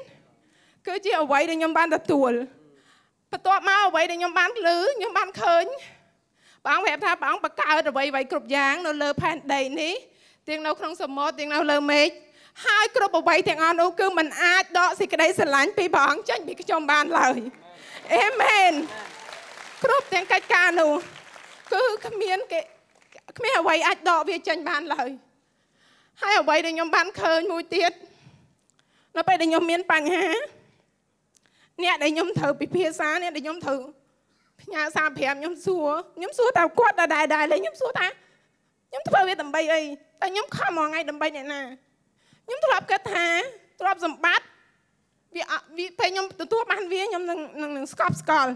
គឺជាអ្វីដែលខ្ញុំបានទទួលបន្ទាប់មកអ្វីដែលខ្ញុំបានឮខ្ញុំបានឃើញព្រះអង្គប្រាប់ថាព្រះអង្គបង្កើតអ្វីៗគ្រប់យ៉ាងនៅលើផែនដីនេះទាំងនៅក្នុងសមុទ្រទាំងនៅលើមេឃហើយគ្រប់អ្វីទាំងអស់នោះគឺมันអាចដកសេចក្តីស្រឡាញ់ពីព្រះអង្គចេញពីខ្ញុំបានឡើយអេមែនគ្រប់ទាំងកិច្ចការនោះគឺគ្មានគេគ្មានអ្វីអាចដកវាចេញបានឡើយ ហើយអ្វីដែលខ្ញុំបានឃើញមួយទៀតនៅពេលដែលខ្ញុំមានបញ្ហាអ្នកដែលខ្ញុំត្រូវពិភាក្សាអ្នកដែលខ្ញុំត្រូវផ្ញើសារប្រាប់ខ្ញុំសួរខ្ញុំសួរតែគាត់ដដែលដែរខ្ញុំសួរថាខ្ញុំធ្វើវាដើម្បីអីតែខ្ញុំខំមួយថ្ងៃដើម្បីអ្នកណាខ្ញុំធ្លាប់គិតថាទ្រព្យសម្បត្តិវាវាពេលខ្ញុំទទួលបានវាខ្ញុំនឹងនឹងស្កប់ស្កល់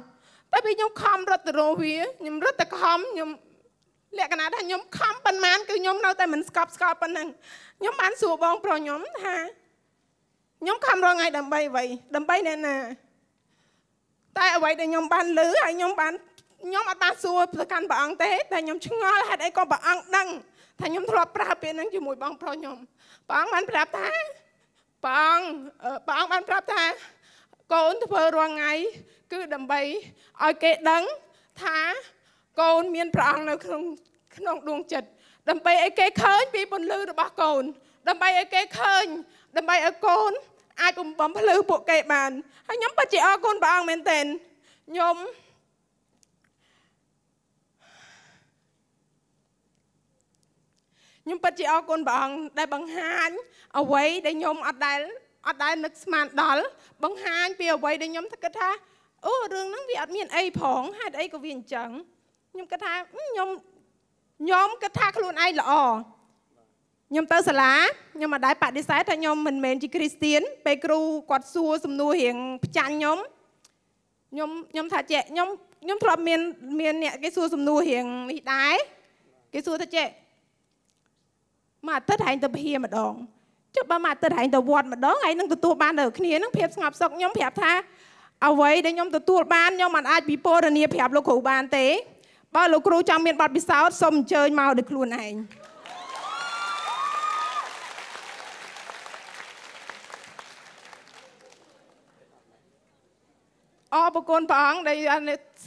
តែពេលខ្ញុំខំរត់ទៅរកវាខ្ញុំរត់តែខំខ្ញុំ លក្ខណៈថាខ្ញុំខំប៉ុន្មានគឺខ្ញុំនៅតែមិនស្កប់ស្កល់ប៉ុណ្ណឹងខ្ញុំបានសួរបងប្រុសខ្ញុំថាខ្ញុំខំរងថ្ងៃដើម្បីអ្វីដើម្បីអ្នកណាតែអ្វីដែលខ្ញុំបានលើហើយខ្ញុំបានខ្ញុំអត់បានសួរទៅកាន់ព្រះអង្គទេតែខ្ញុំឆ្ងល់ហេតុអីក៏ព្រះអង្គដឹងថាខ្ញុំធ្លាប់ប្រើពេលហ្នឹងជាមួយបងប្រុសខ្ញុំព្រះអង្គបានប្រាប់ថាព្រះអង្គព្រះអង្គបានប្រាប់ថាកូនធ្វើរាល់ថ្ងៃគឺដើម្បីឲ្យគេដឹងថា កូនមានព្រះអង្គនៅក្នុងក្នុងដួងចិត្តដើម្បីឲ្យគេឃើញពីពន្លឺរបស់កូន ដើម្បីឲ្យគេឃើញ ដើម្បីឲ្យកូន អាចបំភ្លឺពួកគេបានហើយខ្ញុំពិតជាអរគុណព្រះអង្គមែនទែនខ្ញុំខ្ញុំពិតជាអរគុណព្រះអង្គដែលបង្ហាញអ្វីដែលខ្ញុំអត់ដែលអត់ដែលនឹកស្មានដល់បង្ហាញពីអ្វីដែលខ្ញុំគិតថាអូរឿងហ្នឹងវាអត់មានអីផងហេតុអីក៏វាអញ្ចឹង ខ្ញុំគិតថាខ្ញុំខ្ញុំគិតថាខ្លួនឯងល្អខ្ញុំទៅសាលាខ្ញុំមិនដែលបដិសេធថាខ្ញុំមិនមែនជាគ្រីស្ទៀនពេលគ្រូគាត់សួរសំណួររៀងផ្ចាញ់ខ្ញុំខ្ញុំខ្ញុំថាចេះខ្ញុំខ្ញុំធ្លាប់មានមានអ្នកគេសួរសំណួររៀងនេះដែរគេសួរថាចេះមួយអាទិត្យហែងទៅភាម្ដងចុះបើមួយអាទិត្យហែងទៅវត្តម្ដងឯងនឹងទទួលបាននៅគ្នានឹងភាពស្ងប់សុខខ្ញុំប្រាប់ថាអ្វីដែលខ្ញុំទទួលបានខ្ញុំមិនអាចពិពណ៌នាប្រាប់លោកគ្រូបានទេ បើលោកគ្រូចង់មានបទពិសោធន៍សូមអញ្ជើញមកដោយខ្លួនឯងអរប្រគុណព្រះអង្គដែល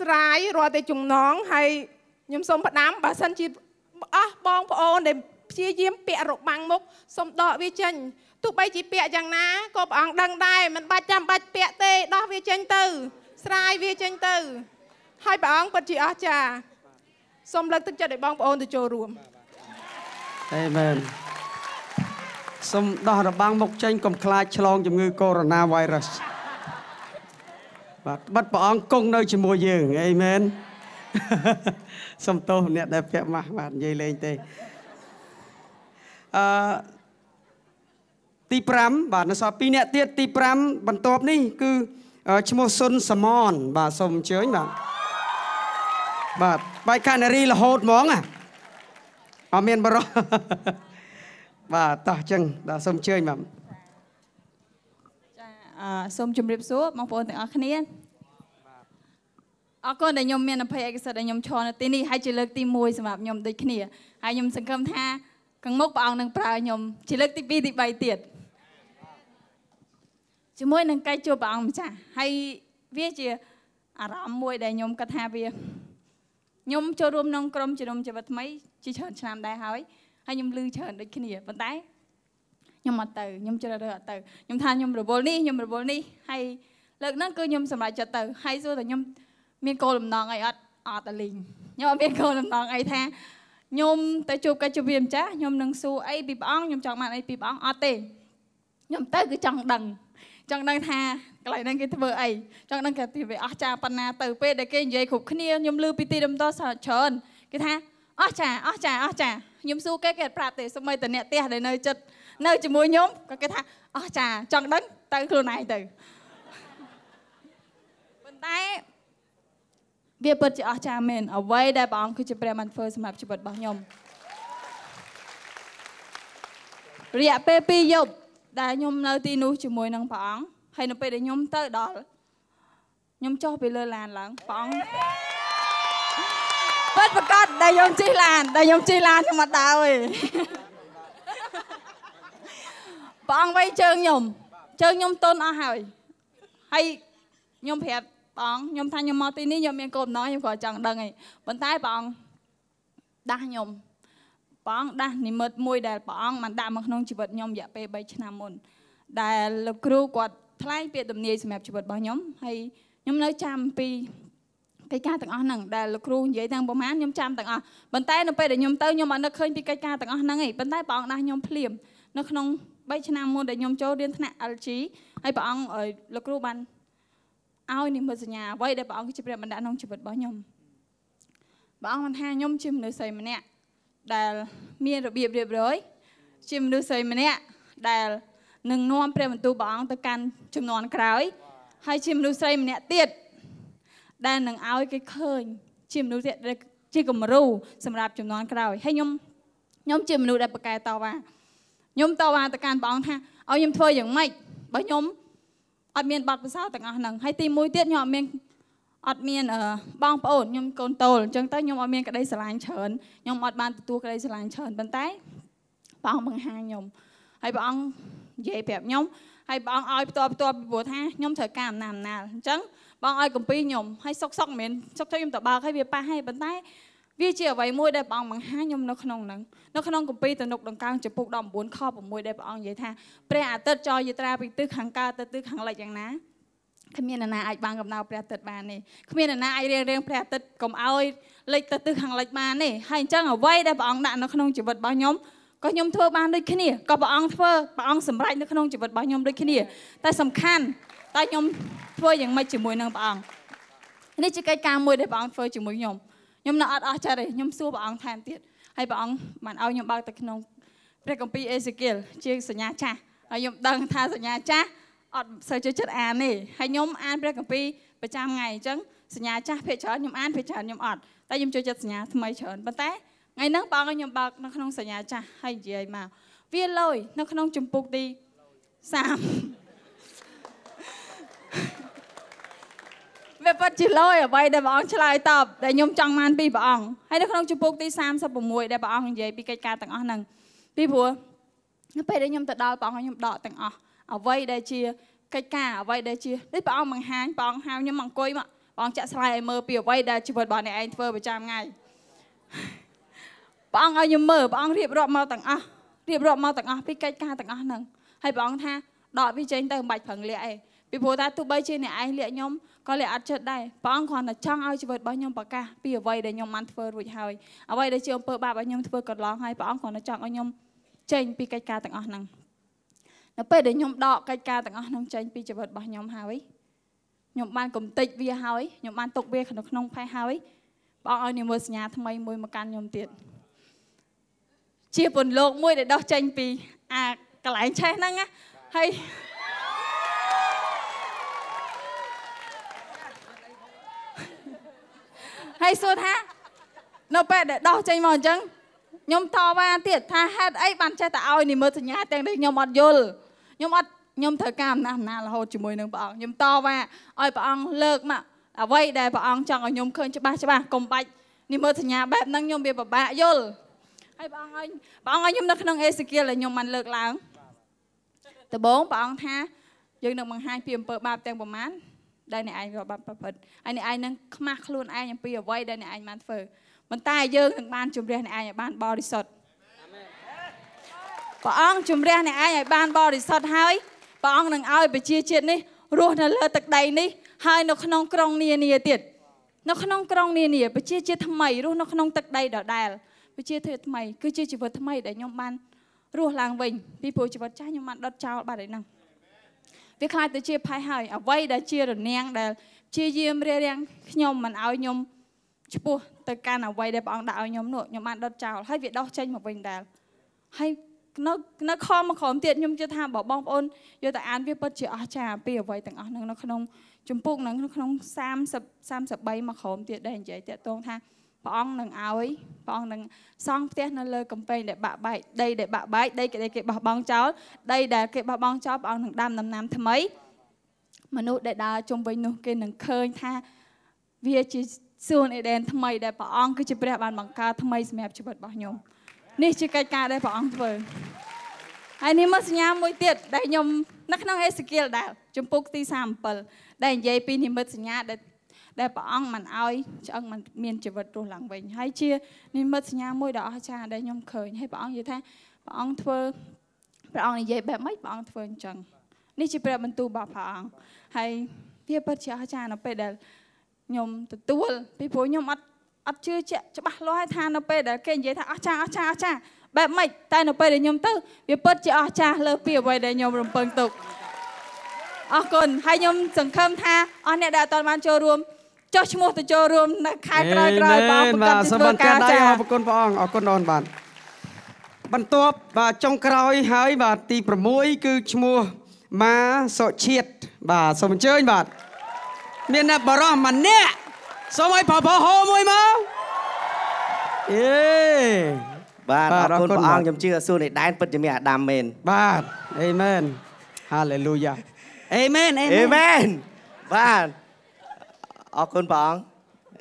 ស្រាយរាល់តែចំណងហើយខ្ញុំសូមផ្ដាំបើសិនជាអស់បងប្អូនដែលព្យាយាមពាក់របាំងមុខសូមដកវាចេញទោះបីជាពាក់យ៉ាងណាក៏ព្រះអង្គដឹងដែរមិនបាច់ចាំបាច់ពាក់ទេដោះវាចេញទៅ ស្រាយវាចេញទៅ ហើយព្រះអង្គពិតជាអស្ចារ្យ សូមលើកទឹកចិត្តឲ្យបងប្អូនទៅចូលរួមអេមែនសូមដោះរបាំងមុខចេញកុំខ្លាចឆ្លងជំងឺកូវីដ -virus បាទបិទព្រះអង្គគង់នៅជាមួយយើងអេមែនសំទោសអ្នកដែលពាក់ម៉ាស់បាទនិយាយលេងទេអឺទី5បាទនៅសល់2អ្នកទៀតទី5បន្ទាប់នេះ គឺឈ្មោះសុនសមនបាទសូមអញ្ជើញបាទ បាទបាយកានារីរហូតហ្មងណាអត់មានបរោះបាទតោះចឹងដល់សូមអញ្ជើញបាទអឺសូមជម្រាបសួរបងប្អូនទាំងអស់គ្នាអរគុណដែលខ្ញុំមានអភ័យឯកសិទ្ធដែលខ្ញុំឈរនៅទីនេះហើយជាលើកទី1សម្រាប់ខ្ញុំដូចគ្នាហើយខ្ញុំសង្ឃឹមថាខាងមុខព្រះអង្គនឹងប្រើខ្ញុំជាលើកទី2ទី3ទៀតជាមួយនឹងកិច្ចជួបព្រះអង្គម្ចាស់ហើយវាជាអារម្មណ៍មួយដែលខ្ញុំគិតថាវា ខ្ញុំចូលរួមក្នុងក្រុមជំនុំជីវិតថ្មីជាច្រើនឆ្នាំដែរហើយហើយខ្ញុំលឺច្រើនដូចគ្នាប៉ុន្តែខ្ញុំអត់ទៅខ្ញុំជ្រើសរើសអត់ទៅខ្ញុំថាខ្ញុំរវល់នេះខ្ញុំរវល់នេះហើយលើកហ្នឹងគឺខ្ញុំសម្រេចចិត្តទៅហើយសួរតែខ្ញុំមានគោលបំណងអីអត់អត់តលីងខ្ញុំអត់មានគោលបំណងអីថាខ្ញុំទៅជួបកិច្ចជំរាមចាស់ខ្ញុំនឹងសួរអីពីព្រះអង្គខ្ញុំចង់បានអីពីព្រះអង្គអត់ទេខ្ញុំទៅគឺចង់ដឹង ចង់ដឹងថាកន្លែងហ្នឹងគេធ្វើអីចង់ដឹងគេវាអស់ចាប៉ុណ្ណាទៅពេលដែលគេនិយាយគ្រប់គ្នាខ្ញុំឮពីទីដំតច្រើនគេថាអស់ចាអស់ចាអស់ចាខ្ញុំសួរគេគេអត់ប្រាប់ទេសូម្បីតែអ្នកផ្ទះដែលនៅចិត្តនៅជាមួយខ្ញុំក៏គេថាអស់ចាចង់ដឹងទៅខ្លួនឯងទៅប៉ុន្តែវាពិតជាអស្ចារ្យមែនអ្វីដែលព្រះអង្គគឺជាព្រះបានធ្វើសម្រាប់ជីវិតរបស់ខ្ញុំរយៈពេល2យប់ ដែលខ្ញុំនៅទីនោះជាមួយនឹងព្រះអង្គហើយនៅពេលដែលខ្ញុំទៅដល់ខ្ញុំចុះពីលើឡានឡើងព្រះអង្គពិតប្រកបដែលខ្ញុំជិះឡានដែលខ្ញុំជិះឡានខ្ញុំអត់ដើរទេព្រះអង្គវៃជើងខ្ញុំជើងខ្ញុំទន់អស់ហើយហើយខ្ញុំប្រាប់ព្រះអង្គខ្ញុំថាខ្ញុំមកទីនេះខ្ញុំមានគោលបំណងខ្ញុំក៏ចង់ដឹងឯងប៉ុន្តែព្រះអង្គដាស់ខ្ញុំ ព្រះអង្គដាស់និមិត្តមួយដែលព្រះអង្គបានដាក់មកក្នុងជីវិតខ្ញុំរយៈពេល3ឆ្នាំមុនដែលលោកគ្រូគាត់ថ្លែងពាក្យទំនាយសម្រាប់ជីវិតរបស់ខ្ញុំហើយខ្ញុំនៅចាំពីកិច្ចការទាំងអស់ហ្នឹងដែលលោកគ្រូនិយាយទាំងប្រហែលខ្ញុំចាំទាំងអស់ប៉ុន្តែនៅពេលដែលខ្ញុំទៅខ្ញុំអត់នឹកឃើញពីកិច្ចការទាំងអស់ហ្នឹងឯងប៉ុន្តែព្រះអង្គដាស់ខ្ញុំភ្លាមនៅក្នុង3ឆ្នាំមុនដែលខ្ញុំចូលរៀនថ្នាក់ LG ហើយព្រះអង្គលោកគ្រូបានឲ្យនិមិត្តសញ្ញាអ្វីដែលព្រះអង្គជាព្រះបណ្ដាក់ក្នុងជីវិតរបស់ខ្ញុំព្រះអង្គបានថាខ្ញុំជាមនុស្សស្រីម្នាក់ ដែលមានរបៀបរៀបរយជាមនុស្សស្រីម្នាក់ដែលនឹងនាំព្រះបន្ទូលព្រះអង្គទៅកាន់ចំនួនក្រោយ ហើយជាមនុស្សស្រីម្នាក់ទៀតដែលនឹងឲ្យគេឃើញ ជាមនុស្សទៀតជាគំរូសម្រាប់ចំនួនក្រោយហើយខ្ញុំខ្ញុំជាមនុស្សដែលប្រកែតវ៉ាខ្ញុំតវ៉ាទៅកាន់ព្រះអង្គថាឲ្យខ្ញុំធ្វើយ៉ាងម៉េចបើខ្ញុំអត់មានប័ណ្ណពិសោធន៍ទាំងអស់ហ្នឹងហើយទីមួយទៀតខ្ញុំអត់មាន អត់មានបងប្អូនខ្ញុំកូនតូលអញ្ចឹងទៅខ្ញុំអត់មានក្តីស្រឡាញ់ច្រើនខ្ញុំអត់បានទទួលក្តីស្រឡាញ់ច្រើនប៉ុន្តែព្រះអង្គបង្ហាញខ្ញុំហើយព្រះអង្គនិយាយប្រាប់ខ្ញុំហើយព្រះអង្គឲ្យផ្ទាល់ផ្ទាល់ពីព្រោះថាខ្ញុំត្រូវការអំណាចអំណាលអញ្ចឹងបងឲ្យកំពីខ្ញុំហើយសុកសុកមិនមែនសុកទៅខ្ញុំទៅបើកហើយវាប៉ះហើយប៉ុន្តែវាជាអ្វីមួយដែលព្រះអង្គបង្ហាញខ្ញុំនៅក្នុងហ្នឹងនៅក្នុងគម្ពីរទំនុកដង្កើងចំពុក19ខ6ដែលព្រះអង្គនិយាយថាព្រះអាទិត្យចរយាត្រាពីទិសខាងកើតទៅទិសខាងលិចយ៉ាងណា គ្មាននរណាអាចបានកំណៅព្រះអាទិត្យបានទេគ្មាននរណាអាចរៀងរៀងព្រះអាទិត្យកុំឲ្យលិចទៅទិសខាងលិចបានទេហើយអញ្ចឹងអ្វីដែលព្រះអង្គដាក់នៅក្នុងជីវិតរបស់ខ្ញុំក៏ខ្ញុំធ្វើបានដូចគ្នាក៏ព្រះអង្គធ្វើព្រះអង្គសម្រេចនៅក្នុងជីវិតរបស់ខ្ញុំដូចគ្នាតែសំខាន់តែខ្ញុំធ្វើយ៉ាងម៉េចជាមួយនឹងព្រះអង្គនេះជាកិច្ចការមួយដែលព្រះអង្គធ្វើជាមួយខ្ញុំខ្ញុំនៅអត់អស់ចិត្តទេខ្ញុំសួរព្រះអង្គថែមទៀតហើយព្រះអង្គបានឲ្យខ្ញុំបើកទៅក្នុងព្រះគម្ពីរអេសេគៀលជាសញ្ញាចាស់ហើយខ្ញុំដឹងថាសញ្ញាចាស់ អត់សូវចូលចិត្តអានទេហើយខ្ញុំអានព្រះគម្ពីរប្រចាំថ្ងៃអញ្ចឹងសញ្ញាចាស់ភាគច្រើនខ្ញុំអានភាគច្រើនខ្ញុំអត់តែខ្ញុំចូលចិត្តសញ្ញាថ្មីច្រើនប៉ុន្តែថ្ងៃហ្នឹងបងឲ្យខ្ញុំបើកនៅក្នុងសញ្ញាចាស់ហើយនិយាយមកវាលយនៅក្នុងចម្ពោះទី30វាពិតជាលយអ្វីដែលព្រះអង្គឆ្លើយតបដែលខ្ញុំចង់បានពីព្រះអង្គហើយនៅក្នុងជំពូកទី36ដែលព្រះអង្គនិយាយពីកិច្ចការទាំងអស់ហ្នឹងពីព្រោះនៅពេលដែលខ្ញុំទៅដល់ព្រះអង្គខ្ញុំដកទាំងអស់ អ្វីដែលជាកិច្ចការអ្វីដែលជានេះព្រះអង្គបង្ហាញព្រះអង្គហៅខ្ញុំអង្គុយមកព្រះអង្គចាក់ស្លាយឲ្យមើលពីអ្វីដែលជីវិតរបស់អ្នកឯងធ្វើប្រចាំថ្ងៃព្រះអង្គឲ្យខ្ញុំមើលព្រះអង្គរៀបរាប់មកទាំងអស់រៀបរាប់មកទាំងអស់ពីកិច្ចការទាំងអស់ហ្នឹងហើយព្រះអង្គថាដកវាចេញទៅមិនបាច់ប្រឹងលាក់ឯងពីព្រោះថាទោះបីជាអ្នកឯងលាក់ខ្ញុំក៏លាក់អត់ចិត្តដែរព្រះអង្គគ្រាន់តែចង់ឲ្យជីវិតរបស់ខ្ញុំប្រកាសពីអ្វីដែលខ្ញុំបានធ្វើរួចហើយអ្វីដែលជាអំពើបាបឲ្យខ្ញុំធ្វើកន្លងហើយព្រះអង្គគ្រាន់តែចង់ឲ្យខ្ញុំចេញពីកិច្ចការទាំងអស់ហ្នឹង នៅពេលដែលខ្ញុំដកកិច្ចការទាំងអស់ហ្នឹងចេញពីជីវិតរបស់ខ្ញុំហើយខ្ញុំបានកំតិចវាហើយខ្ញុំបានទុកវានៅក្នុងផេះហើយបងឲ្យនិមលសញ្ញាថ្មីមួយមកកាន់ខ្ញុំទៀតជាពន្លកមួយដែលដោះចេញពីអាកន្លែងឆេះហ្នឹងណាហើយហើយសួរថានៅពេលដែលដោះចេញមកអញ្ចឹងខ្ញុំតវ៉ាទៀតថាហេតុអីបានចេះតែឲ្យនិមិត្តសញ្ញាទាំងនេះខ្ញុំអត់យល់ ខ្ញុំអត់ខ្ញុំត្រូវការអំណះអំណាលរហូតជាមួយនឹងព្រះអង្គខ្ញុំតវ៉ាឲ្យព្រះអង្គលើកមកអ្វីដែលព្រះអង្គចង់ឲ្យខ្ញុំឃើញច្បាស់ច្បាស់កុំបាច់និមិត្តសញ្ញាបែបហ្នឹងខ្ញុំវាពិបាកយល់ហើយព្រះអង្គឲ្យព្រះអង្គឲ្យខ្ញុំនៅក្នុងអេសេគៀលដែលខ្ញុំបានលើកឡើងដំបូងព្រះអង្គថាយើងនឹងបង្ហាញពីអំពើបាបទាំងប្រមាណដែលអ្នកឯងក៏បានប្រព្រឹត្តហើយអ្នកឯងនឹងខ្មាស់ខ្លួនឯងអំពីអ្វីដែលអ្នកឯងបានធ្វើប៉ុន្តែយើងនឹងបានជំរះអ្នកឯងឲ្យបានបរិសុទ្ធ ព្រះអង្គជំរះអ្នកឯងឲ្យបានបរិសុទ្ធហើយព្រះអង្គនឹងឲ្យប្រជាជាតិនេះរស់នៅលើទឹកដីនេះហើយនៅក្នុងក្រុងនានាទៀតនៅក្នុងក្រុងនានាប្រជាជាតិថ្មីរស់នៅក្នុងទឹកដីដដែលប្រជាជាតិថ្មីគឺជាជីវិតថ្មីដែលខ្ញុំបានរស់ឡើងវិញពីព្រោះជីវិតចាស់ខ្ញុំបានដុតចោលបាត់ហើយហ្នឹងវាខ្លាចទៅជាផេះហើយអ្វីដែលជារនាំងដែលព្យាយាមរារាំងខ្ញុំមិនឲ្យខ្ញុំឈ្មោះទៅកាន់អ្វីដែលព្រះអង្គដាក់ឲ្យខ្ញុំនោះខ្ញុំបានដុតចោលហើយវាដោះចេញមកវិញដែរហើយ នៅនៅខំមកក្រោមទៀតខ្ញុំជឿថាបើបងប្អូនយកទៅអានវាពិតជាអស្ចារ្យពីអ្វីទាំងអស់ហ្នឹងនៅក្នុងចម្ពោះហ្នឹងក្នុង30 33មកក្រោមទៀតដែលនិយាយតាក់ទងថាព្រះអង្គនឹងឲ្យព្រះអង្គនឹងសង់ផ្ទះនៅលើកំពែងដែលបាក់បែកដីដែលបាក់បែកដីគេគេបោះបង់ចោលដីដែលគេបោះបង់ចោលព្រះអង្គនឹងដាំដំណាំថ្មីមនុស្សដែលដើរជុំវិញនោះគេនឹងឃើញថាវាជាសួនអេដែនថ្មីដែលព្រះអង្គគឺជាព្រះបានបង្កើតថ្មីសម្រាប់ជីវិតរបស់ខ្ញុំ នេះជាកិច្ចការដែលព្រះអង្គធ្វើហើយនេះមកសញ្ញាមួយទៀតដែលខ្ញុំនៅក្នុងអេសេគៀលដែរជំពូកទី37ដែលនិយាយពីនិមិត្តសញ្ញាដែលដែលព្រះអង្គមិនអោយឆ្អឹងមិនមានជីវិតរស់ឡើងវិញហើយជានិមិត្តសញ្ញាមួយដ៏អស្ចារ្យដែលខ្ញុំឃើញហើយព្រះអង្គនិយាយថាព្រះអង្គធ្វើព្រះអង្គនិយាយបែបម៉េចព្រះអង្គធ្វើអញ្ចឹងនេះជាព្រះបន្ទូលរបស់ព្រះអង្គហើយវាពិតជាអស្ចារ្យនៅពេលដែលខ្ញុំទទួលពីព្រោះខ្ញុំអត់ អត់ជឿជាក់ច្បាស់លាស់ហើយថានៅពេលដែលគេនិយាយថាអស្ចារ្យអស្ចារ្យអស្ចារ្យបែបម៉េចតែនៅពេលដែលខ្ញុំទៅវាពិតជាអស្ចារ្យលើពីអ្វីដែលខ្ញុំរំពឹងទុកអរគុណហើយខ្ញុំសង្ឃឹមថាអស់អ្នកដែលអត់បានចូលរួមចុះឈ្មោះទៅចូលរួមនៅខែក្រោយក្រោយព្រះអង្គប្រកាសជាធ្វើការចាអរគុណព្រះអង្គអរគុណអូនបាទបន្ទាប់បាទចុងក្រោយហើយបាទទី6គឺឈ្មោះម៉ាសុជាតិបាទសូមអញ្ជើញបាទមានអ្នកបរោះម្នាក់ សូមឲ្យប្រពោហោមួយមកអេបាទបាទអរគុណអរគុណព្រះបាទអង្គខ្ញុំជឿអសួរនៃដែនពិតជាមានអាដាមមែនបាទអេមែនហាឡេលូយ៉ាអេមែនអេអេមែនមែនបាទអរគុណព្រះអង្គ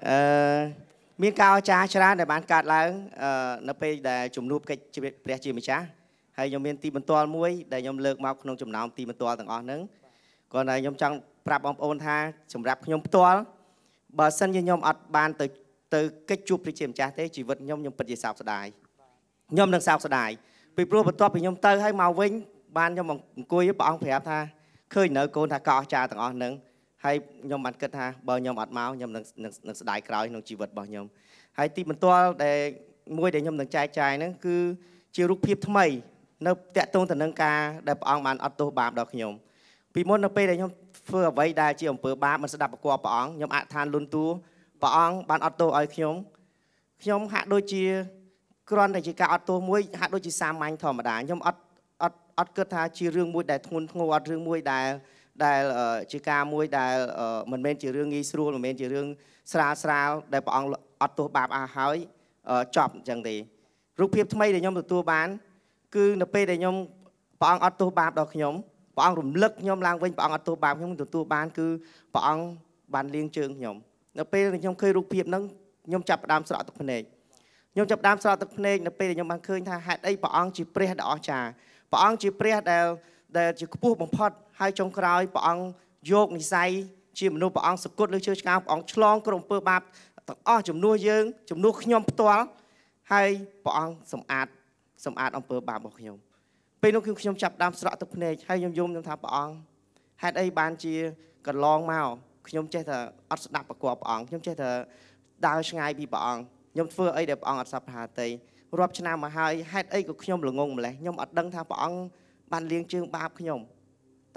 អឺមានការអស្ចារ្យច្រើនដែលបានកើតឡើងអឺនៅពេលដែលជំនួបកិច្ចជីវិតព្រះជាម្ចាស់ហើយខ្ញុំមានទីបន្ទាល់មួយដែលខ្ញុំលើកមកក្នុងចំណោមទីបន្ទាល់ទាំងអស់ហ្នឹងគាត់តែខ្ញុំចង់ប្រាប់បងប្អូនថាសម្រាប់ខ្ញុំផ្ទាល់ បើសិនជាខ្ញុំអត់បានទៅទៅកិច្ចជួបព្រះជាម្ចាស់ទេជីវិតខ្ញុំខ្ញុំពិតជាសោកស្ដាយខ្ញុំនឹងសោកស្ដាយពីព្រោះបន្ទាប់ពីខ្ញុំទៅហើយមកវិញបានខ្ញុំអង្គុយព្រះអង្គប្រាប់ថាឃើញនៅកូនថាកោអស្ចារ្យទាំងអស់ហ្នឹងហើយខ្ញុំបានគិតថាបើខ្ញុំអត់មកខ្ញុំនឹងនឹងនឹងស្ដាយក្រោយក្នុងជីវិតរបស់ខ្ញុំហើយទីបន្ទាល់ដែលមួយដែលខ្ញុំនឹងចែកចាយហ្នឹងគឺជារូបភាពថ្មី នៅតាក់ទងទៅនឹងការដែលព្រះអង្គបានអត់ទោសបាបដល់ខ្ញុំពីមុននៅពេលដែលខ្ញុំ ធ្វើអ្វីដែលជាអំពើបាបមិនស្ដាប់បង្គាប់ព្រះអង្គខ្ញុំអធិដ្ឋានលន់តួព្រះអង្គបានអត់ទោសឲ្យខ្ញុំខ្ញុំហាក់ដូចជាគ្រាន់តែជាការអត់ទោសមួយហាក់ដូចជាសាមញ្ញធម្មតាខ្ញុំអត់អត់អត់គិតថាជារឿងមួយដែលធ្ងន់ធ្ងរអត់រឿងមួយដែលដែលអឺជាការមួយដែលអឺមិនមែនជារឿងងាយស្រួលមិនមែនជារឿងស្រាលស្រាលដែលព្រះអង្គអត់ទោសបាបអស់ហើយអឺចប់អញ្ចឹងទេរូបភាពថ្មីដែលខ្ញុំទទួលបាន គឺនៅពេលដែលខ្ញុំព្រះអង្គអត់ទោសបាបដល់ខ្ញុំ ព្រះអង្គរំលឹកខ្ញុំឡើងវិញព្រះអង្គអត់ទោសបាបខ្ញុំទទួលបានគឺព្រះអង្គបានលាងជើងខ្ញុំនៅពេលដែលខ្ញុំឃើញរូបភាពហ្នឹងខ្ញុំចាប់ផ្ដើមស្រក់ទឹកភ្នែកខ្ញុំចាប់ផ្ដើមស្រក់ទឹកភ្នែកនៅពេលដែលខ្ញុំបានឃើញថាហេតុអីព្រះអង្គជាព្រះដ៏អស្ចារ្យព្រះអង្គជាព្រះដែលដែលជាខ្ពស់បំផុតហើយចុងក្រោយព្រះអង្គយកនិស័យជាមនុស្សព្រះអង្គសគត់លើជើងឆ្កាងព្រះអង្គឆ្លងក្រុមអំពើបាបទាំងអស់ជំនួសយើងជំនួសខ្ញុំផ្ទាល់ហើយព្រះអង្គសម្អាតសម្អាតអំពើបាបរបស់ខ្ញុំ ពេលនោះគឺខ្ញុំចាប់ផ្ដើមស្រក់ទឹកភ្នែកហើយខ្ញុំយំខ្ញុំថាព្រះអង្គហេតុអីបានជាកន្លងមកខ្ញុំចេះតែអត់ស្ដាប់ប្រកបព្រះអង្គខ្ញុំចេះតែដើរឆ្ងាយពីព្រះអង្គខ្ញុំធ្វើអីដែលព្រះអង្គអត់សប្បុរសតីរាប់ឆ្នាំមកហើយហេតុអីក៏ខ្ញុំល្ងងម្លេះខ្ញុំអត់ដឹងថាព្រះអង្គបានលៀងជើងបាបខ្ញុំ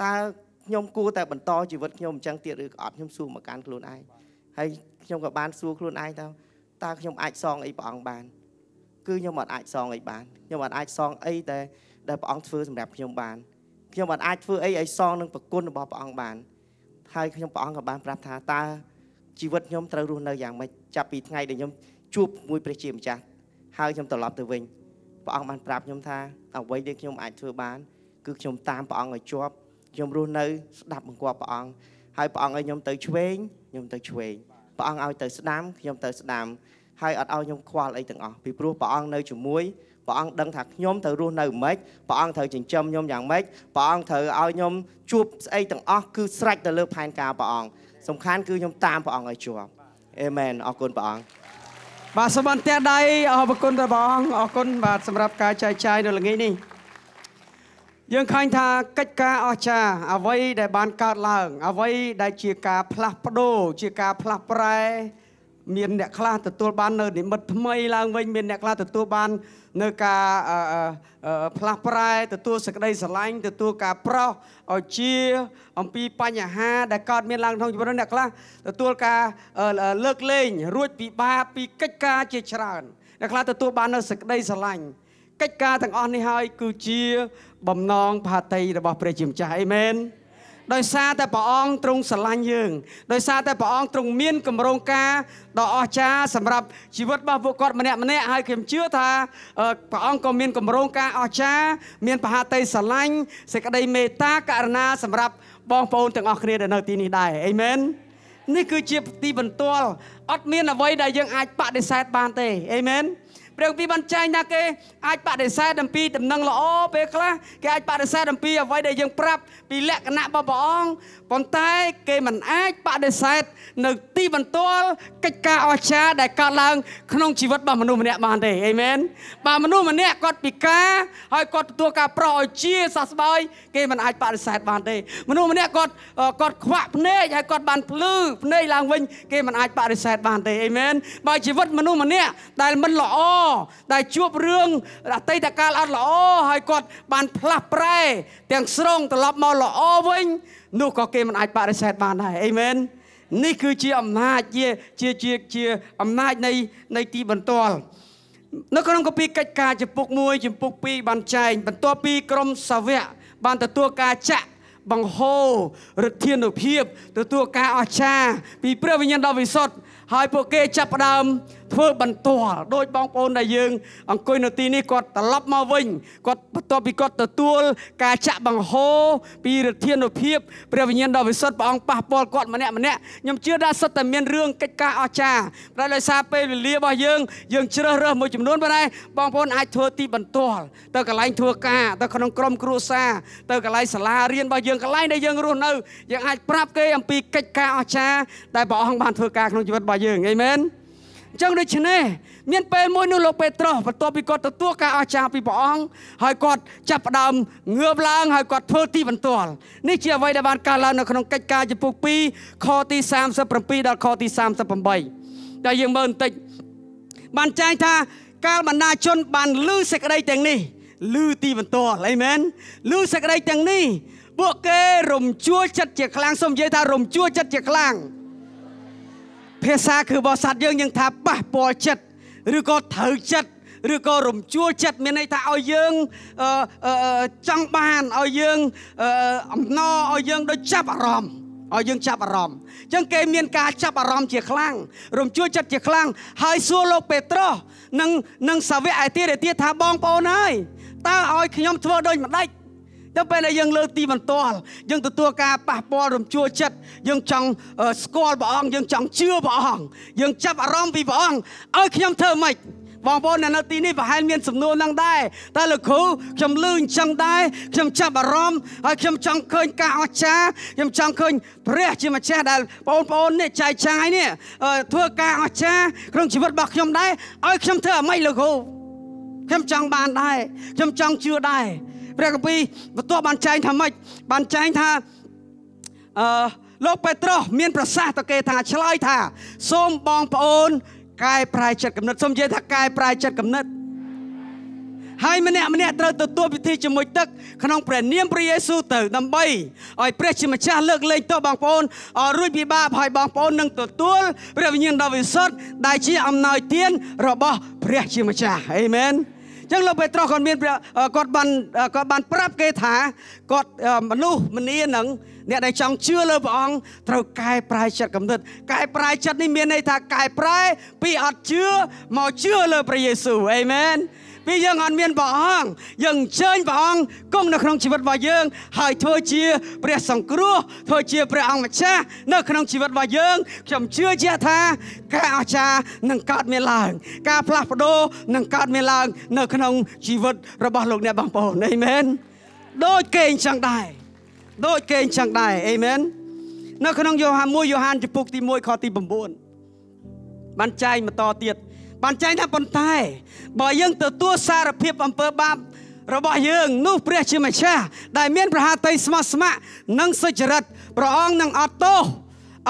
តើខ្ញុំគួរតែបន្តជីវិតខ្ញុំអញ្ចឹងទៀតឬក៏អត់ខ្ញុំសួរមកកាន់ខ្លួនឯងហើយខ្ញុំក៏បានសួរខ្លួនឯងទៅតើខ្ញុំអាចសងអីព្រះអង្គបាន គឺខ្ញុំអត់អាចសងអីបានខ្ញុំអត់អាចសងអីតែ ដែលព្រះអង្គធ្វើសម្រាប់ខ្ញុំបានខ្ញុំអត់អាចធ្វើអីឲ្យសងនឹងប្រគុណរបស់ព្រះអង្គបានហើយខ្ញុំព្រះអង្គក៏បានប្រាប់ថាតើជីវិតខ្ញុំត្រូវរស់នៅយ៉ាងម៉េចចាប់ពីថ្ងៃដែលខ្ញុំជួបមួយព្រះជាម្ចាស់ហើយខ្ញុំត្រឡប់ទៅវិញព្រះអង្គបានប្រាប់ខ្ញុំថាអ្វីដែលខ្ញុំអាចធ្វើបានគឺខ្ញុំតាមព្រះអង្គឲ្យជាប់ខ្ញុំរស់នៅស្ដាប់បង្គាប់ព្រះអង្គហើយព្រះអង្គឲ្យខ្ញុំទៅឆ្វេងខ្ញុំទៅឆ្វេងព្រះអង្គឲ្យទៅស្ដាំខ្ញុំទៅស្ដាំហើយអត់ឲ្យខ្ញុំខ្វល់អីទាំងអស់ពីព្រោះព្រះអង្គនៅជាមួយ ព្រះអង្គដឹងថាខ្ញុំត្រូវរស់នៅម៉េចព្រះអង្គត្រូវចិញ្ចឹមខ្ញុំយ៉ាងម៉េចព្រះអង្គត្រូវឲ្យខ្ញុំជួបស្អីទាំងអស់គឺស្រេចទៅលើផែនការព្រះអង្គសំខាន់គឺខ្ញុំតាមព្រះអង្គឲ្យជាប់អេមែនអរគុណព្រះអង្គបាទសូមអន្តរដៃអរគុណដល់ព្រះអង្គអរគុណបាទសម្រាប់ការចែកចាយនៅល្ងាចនេះយើងឃើញថាកិច្ចការអស្ចារ្យអ្វីដែលបានកើតឡើងអ្វីដែលជាការផ្លាស់ប្ដូរជាការផ្លាស់ប្រែ មានអ្នកខ្លះទទួលបាននៅនិមិត្តថ្មីឡើងវិញមានអ្នកខ្លះទទួលបាននៅការអឺអឺអឺផ្លាស់ប្រែទទួលសេចក្តីស្រឡាញ់ទទួលការប្រោសឲ្យជាអំពីបញ្ហាដែលកើតមានឡើងក្នុងជីវិតអ្នកខ្លះទទួលការអឺអឺលើកលែងរួចពីបាបពីកិច្ចការជាច្រើនអ្នកខ្លះទទួលបាននៅសេចក្តីស្រឡាញ់កិច្ចការទាំងអស់នេះហើយគឺជាបំណងផាតីរបស់ព្រះជាម្ចាស់អេមែន ដោយសារតែព្រះអង្គទ្រង់ស្រឡាញ់យើង ដោយសារតែព្រះអង្គទ្រង់មានគម្រោងការដ៏អស្ចារ្យសម្រាប់ជីវិតរបស់ពួកគាត់ម្នាក់ម្នាក់ហើយខ្ញុំជឿថាអឺព្រះអង្គក៏មានគម្រោងការអស្ចារ្យមានបហតីស្រឡាញ់សេចក្តីមេត្តាករុណាសម្រាប់បងប្អូនទាំងអស់គ្នាដែលនៅទីនេះដែរអេមែននេះគឺជាទីបន្ទាល់អត់មានអ្វីដែលយើងអាចបដិសេធបានទេអេមែន ព្រះគម្ពីរបានចែងថាគេអាចបដិសេធអំពីដំណឹងល្អពេលខ្លះគេអាចបដិសេធអំពីអ្វីដែលយើងប្រាប់ពីលក្ខណៈរបស់ព្រះអង្គប៉ុន្តែគេមិនអាចបដិសេធនៅទីបន្ទាល់កិច្ចការអស្ចារ្យដែលកើតឡើងក្នុងជីវិតរបស់មនុស្សម្នាក់បានទេអេមែនបើមនុស្សម្នាក់គាត់ពិការហើយគាត់ទទួលការប្រោសឲ្យជាសះស្បើយគេមិនអាចបដិសេធបានទេមនុស្សម្នាក់គាត់គាត់ខ្វាក់ភ្នែកហើយគាត់បានភ្លឺភ្នែកឡើងវិញគេមិនអាចបដិសេធបានទេអេមែនបើជីវិតមនុស្សម្នាក់ដែលមិនល្អដែលជួបរឿងអតីតកាលអត់ល្អហើយគាត់បានផ្លាស់ប្រែទាំងស្រុងត្រឡប់មកល្អវិញនោះក៏គេមិនអាចបដិសេធបានដែរអេមែននេះគឺជាអំណាចជាជាជាជាអំណាចនៃនៃទីបន្ទាល់នៅក្នុងកពីកិច្ចការចំពុក1ចំពុក2បានចែងបន្ទាប់ពីក្រមសាវកបានទទួលការចាក់បង្ហូរឫទ្ធានុភាពទទួលការអស្ចារ្យពីព្រះវិញ្ញាណដ៏វិសុទ្ធហើយពួកគេចាប់ផ្ដើមធ្វើបន្ទាល់ដោយបងប្អូនដែលយើង អង្គុយនៅទីនេះគាត់ត្រឡប់មកវិញគាត់បន្ទាប់ពីគាត់ទទួលការចាក់បង្ហូរពីឫទ្ធានុភាពព្រះវិញ្ញាណដ៏វិសុទ្ធព្រះអង្គប៉ះពាល់គាត់ម្នាក់ម្នាក់ខ្ញុំជឿថាសុទ្ធតែមានរឿងកិច្ចការអស្ចារ្យប្រហែលដោយសារពេលវេលារបស់យើងយើងជ្រើសរើសមួយចំនួនប៉ុន្តែបងប្អូនអាចធ្វើទីបន្ទាល់ទៅកន្លែងធ្វើការទៅក្នុងក្រុមគ្រួសារទៅកន្លែងសាលារៀនរបស់យើងកន្លែងដែលយើងរស់នៅយើងអាចប្រាប់គេអំពីកិច្ចការអស្ចារ្យដែលព្រះអង្គបានធ្វើការក្នុងជីវិតរបស់យើងអេមែន អញ្ចឹងដូច្នេះមានពេលមួយនោះលោកពេត្រុសបន្ទាប់ពីគាត់ទទួលការអស្ចារ្យពីព្រះអង្គហើយគាត់ចាប់ផ្ដើមងើបឡើងហើយគាត់ធ្វើទីបន្ទាល់នេះជាអ្វីដែលបានកើតឡើងនៅក្នុងកិច្ចការចំពុក2ខទី37ដល់ខទី38ដែលយើងមើលបន្តិចបានចែងថាកាលបណ្ដាជនបានលឺសេចក្តីទាំងនេះលឺទីបន្ទាល់អេមែនលឺសេចក្តីទាំងនេះពួកគេរំជួលចិត្តជាខ្លាំងសូមនិយាយថារំជួលចិត្តជាខ្លាំង ភាសាគឺបោះសัตว์យើងយើងថាប៉ះពាល់ចិត្តឬក៏ត្រូវចិត្តឬក៏រំជួលចិត្តមានន័យថាឲ្យយើងចង់បានឲ្យយើងអំណរឲ្យយើងដូចចាប់អារម្មណ៍ឲ្យយើងចាប់អារម្មណ៍អញ្ចឹងគេមានការចាប់អារម្មណ៍ជាខ្លាំងរំជួលចិត្តជាខ្លាំងហើយសួរលោកពេត្រុសនិងនិងសាវកឯទៀតឯទៀតថាបងប្អូនហើយតើឲ្យខ្ញុំធ្វើដូចម្ដេច ទៅពេលដែលយើងលើកទីបន្ទាល់យើងទទួលការប៉ះពាល់រំជួលចិត្តយើងចង់ស្គាល់ព្រះអង្គយើងចង់ជឿព្រះអង្គយើងចាប់អារម្មណ៍ពីព្រះអង្គឲ្យខ្ញុំធ្វើម៉េចបងប្អូននៅទីនេះប្រហែលមានសំណួរនឹងដែរតែលោកគ្រូខ្ញុំលឺអញ្ចឹងដែរខ្ញុំចាប់អារម្មណ៍ហើយខ្ញុំចង់ឃើញការអស្ចារ្យខ្ញុំចង់ឃើញព្រះជាម្ចាស់ដែលបងប្អូននេះចែកចាយនេះធ្វើការអស្ចារ្យក្នុងជីវិតរបស់ខ្ញុំដែរឲ្យខ្ញុំធ្វើអ្វីលោកគ្រូខ្ញុំចង់បានដែរខ្ញុំចង់ជឿដែរ ព្រះគម្ពីរបន្ទាប់បានចែងថាម៉េចបានចែងថាអឺលោកពេត្រុសមានប្រសាសន៍ទៅគេថាឆ្លើយថាសូមបងប្អូនកែប្រែចិត្តគំនិតសូមនិយាយថាកែប្រែចិត្តគំនិតហើយម្នាក់ម្នាក់ត្រូវទទួលពិធីជាមួយទឹកក្នុងព្រះនាមព្រះយេស៊ូវទៅដើម្បីឲ្យព្រះជាម្ចាស់លើកលែងទោសបងប្អូនឲ្យរួចពីបាបហើយបងប្អូននឹងទទួលព្រះវិញ្ញាណដ៏វិសុទ្ធដែលជាអំណោយទានរបស់ព្រះជាម្ចាស់អេមែន ចឹងលោកពេត្រុសគាត់មានគាត់បានគាត់បានប្រាប់គេថាគាត់មនុស្សម្នានឹងអ្នកដែលចង់ជឿលើព្រះអង្គត្រូវកែប្រែចិត្តកំណត់កែប្រែចិត្តនេះមានន័យថាកែប្រែពីអត់ជឿមកជឿលើព្រះយេស៊ូវអេមែន ពីយើងអត់មានព្រះអង្គយើងអញ្ជើញព្រះអង្គគង់នៅក្នុងជីវិតរបស់យើង ហើយធ្វើជា ព្រះសង្គ្រោះធ្វើជាព្រះអង្គម្ចាស់នៅក្នុងជីវិតរបស់យើងខ្ញុំជឿជាក់ថា ការអស្ចារ្យនឹងកើតមានឡើង ការផ្លាស់ប្ដូរនឹងកើតមានឡើង នៅ ក្នុងជីវិតរបស់លោកអ្នកបងប្អូនអេមែនដូចគេអញ្ចឹងដែរដូចគេអញ្ចឹងដែរអេមែននៅក្នុងយ៉ូហាន1យ៉ូហានចំពុកទី1ខទី9បានចែងបន្តទៀត បានចែងថាប៉ុន្តែបើយើងទទួលសារភាពអំពើបាបរបស់យើងនោះព្រះជាម្ចាស់ដែលមានប្រហាតីស្មោះស្ម័គ្រនិងសុចរិតព្រះអង្គនឹងអត់ទោស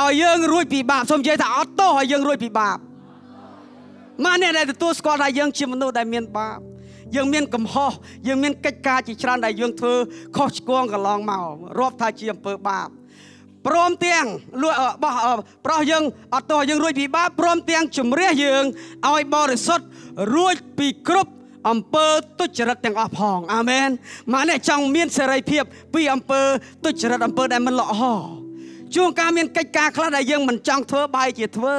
ឲ្យយើងរួចពីបាបសូមនិយាយថាអត់ទោសឲ្យយើងរួចពីបាបមកអ្នកដែលទទួលស្គាល់ថាយើងជាមនុស្សដែលមានបាបយើងមានកំហុសយើងមានកិច្ចការជាច្រើនដែលយើងធ្វើខុសឆ្គងកន្លងមករាប់ថាជាអំពើបាប ព្រមទាំងលួចបោះប្រោះយើងអត់ទោះយើងរួចពីបាបព្រមទាំងជំរះយើងឲ្យបរិសុទ្ធរួចពីគ្រប់អំពើទុច្ចរិតទាំងអស់ផងអាមែនម៉ាអ្នកចង់មានសេរីភាពពីអំពើទុច្ចរិតអំពើដែលមិនល្អជួនកាលមានកិច្ចការខ្លះដែលយើងមិនចង់ធ្វើបែរជាធ្វើ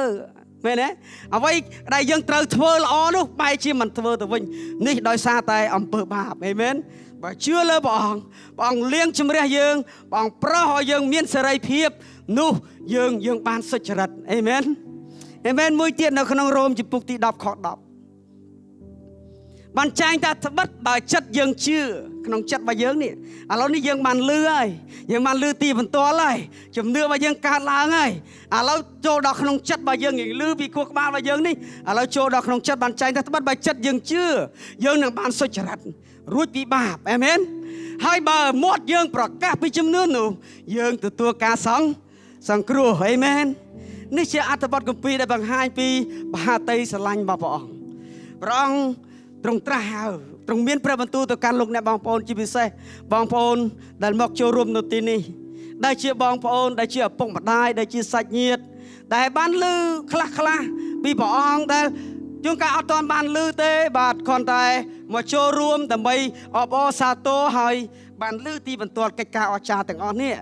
មែនទេអ្វីដែលយើងត្រូវធ្វើល្អនោះបែរជាមិនធ្វើទៅវិញនេះដោយសារតែអំពើបាបអេមែន បើជឿលើព្រះអង្គព្រះអង្គលៀងជំរះយើងព្រះអង្គប្រោសឲ្យយើងមានសេរីភាពនោះយើងយើងបានសុចរិតអេមែនអេមែនមួយទៀតនៅក្នុងរ៉ូមជំពូកទី10ខ10បានចែងថាត្បិតបើចិត្តយើងជឿក្នុងចិត្តរបស់យើងនេះឥឡូវនេះយើងបានលឺហើយយើងបានលឺទីបន្ទាល់ហើយជំនឿរបស់យើងកើតឡើងហើយឥឡូវចូលដល់ក្នុងចិត្តរបស់យើងយើងលឺពីខួរក្បាលរបស់យើងនេះឥឡូវចូលដល់ក្នុងចិត្តបានចែងថាត្បិតបើចិត្តយើងជឿយើងនឹងបានសុចរិត រួចពីបាបអេមែនហើយបើមាត់យើង ប្រកាសពីជំនឿនោះយើងទទួលការសង្សង្គ្រោះអេមែននេះជាអត្ថបទគម្ពីរដែលបង្ហាញពីបហាតីស្រឡាញ់របស់ព្រះអង្គព្រះអង្គទ្រង់ត្រាស់ហើយទ្រង់មានព្រះបន្ទូលទៅកាន់លោកអ្នកបងប្អូនជាពិសេសបងប្អូនដែលមកចូលរួមនៅទីនេះដែលជាបងប្អូនដែលជាឪពុកម្ដាយដែលជាសាច់ញាតិដែលបានលឺខ្លះខ្លះពីព្រះអង្គដែល ជួនកាលអត់ទាន់បានលឺទេ បាទគ្រាន់តែមកចូលរួមដើម្បីអបអរសាទរហើយ បានលឺទីបន្ទាល់កិច្ចការអស្ចារ្យទាំងអស់នេះ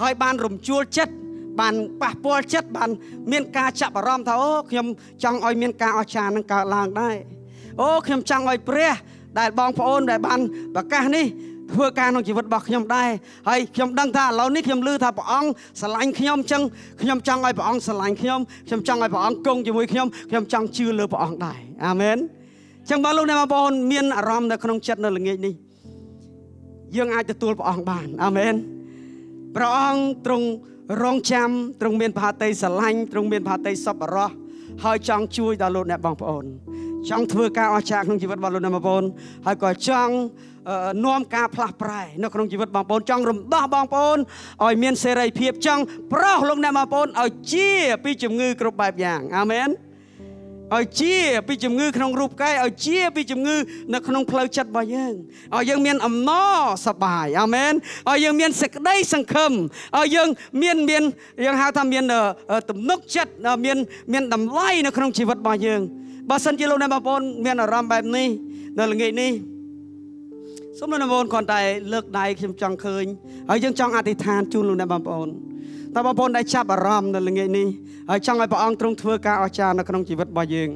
ហើយបានរំជួលចិត្តបានប៉ះពាល់ចិត្តបាន មានការចាប់អារម្មណ៍ថាអូខ្ញុំចង់ឲ្យមានការអស្ចារ្យនឹងកើតឡើងដែរអូខ្ញុំចង់ឲ្យព្រះដែលបងប្អូនដែលបានប្រកាសនេះ ធ្វើការក្នុងជីវិតរបស់ខ្ញុំដែរហើយខ្ញុំដឹងថាឥឡូវនេះខ្ញុំឮថាព្រះអង្គស្រឡាញ់ខ្ញុំអញ្ចឹងខ្ញុំចង់ឲ្យព្រះអង្គស្រឡាញ់ខ្ញុំខ្ញុំចង់ឲ្យព្រះអង្គគង់ជាមួយខ្ញុំខ្ញុំចង់ជឿលើព្រះអង្គដែរអាមែនអញ្ចឹងបងលោកអ្នកបងប្អូនមានអារម្មណ៍នៅក្នុងចិត្តនៅល្ងាចនេះយើងអាចទទួលព្រះអង្គបានអាមែនព្រះអង្គទ្រង់រងចាំទ្រង់មានផាតីស្រឡាញ់ទ្រង់មានផាតីសប្បុរសហើយចង់ជួយដល់លោកអ្នកបងប្អូនចង់ធ្វើការអស្ចារ្យក្នុងជីវិតរបស់លោកអ្នកបងប្អូនហើយក៏ចង់ នាំការផ្លាស់ប្រែនៅក្នុងជីវិតបងប្អូនចង់រំដោះបងប្អូនឲ្យមានសេរីភាពចង់ប្រោសលោកអ្នកបងប្អូនឲ្យជាពីជំងឺគ្រប់បែបយ៉ាងអាមែនឲ្យជាពីជំងឺក្នុងរូបកាយឲ្យជាពីជំងឺនៅក្នុងផ្លូវចិត្តរបស់យើងឲ្យយើងមានអំណរសប្បាយអាមែនឲ្យយើងមានសេចក្តីសង្ឃឹមឲ្យយើងមានមានយើងហៅថាមានទំនុកចិត្តមានមានតម្លៃនៅក្នុងជីវិតរបស់យើងបើសិនជាលោកអ្នកបងប្អូនមានអារម្មណ៍បែបនេះនៅល្ងាចនេះ សូមលោកអ្នកបងប្អូនគ្រាន់តែលើកដៃខ្ញុំចង់ឃើញហើយយើងចង់អធិដ្ឋានជូនលោកអ្នកបងប្អូនតើបងប្អូនដែលចាប់អារម្មណ៍នៅល្ងាចនេះហើយចង់ឲ្យព្រះអង្គទ្រង់ធ្វើការអស្ចារ្យនៅក្នុងជីវិតរបស់យើង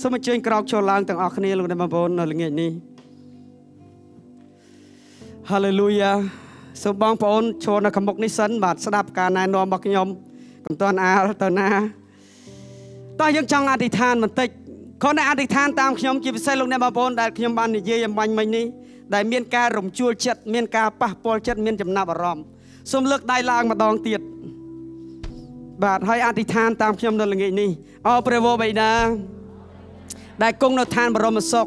សូមអញ្ជើញក្រោកចូលឡើងទាំងអស់គ្នាលោកអ្នកបងប្អូននៅល្ងាចនេះ Hallelujah សូមបងប្អូនឈរនៅខាងមុខនេះសិនបាទស្ដាប់ការណែនាំរបស់ខ្ញុំកុំតាន់អាលទៅណាតោះយើងចង់អធិដ្ឋានបន្តិច គ្រាន់តែអធិដ្ឋានតាមខ្ញុំជាពិសេសលោកអ្នកបងប្អូនដែលខ្ញុំបាននិយាយអំបញ្ញមិញនេះដែលមានការរំជួលចិត្តមានការប៉ះពាល់ចិត្តមានចំណាប់អារម្មណ៍សូមលើកដៃឡើងម្ដងទៀតបាទហើយអធិដ្ឋានតាមខ្ញុំនៅល្ងាចនេះអោព្រះវរបិតាដែលគង់នៅឋានបរមសុខ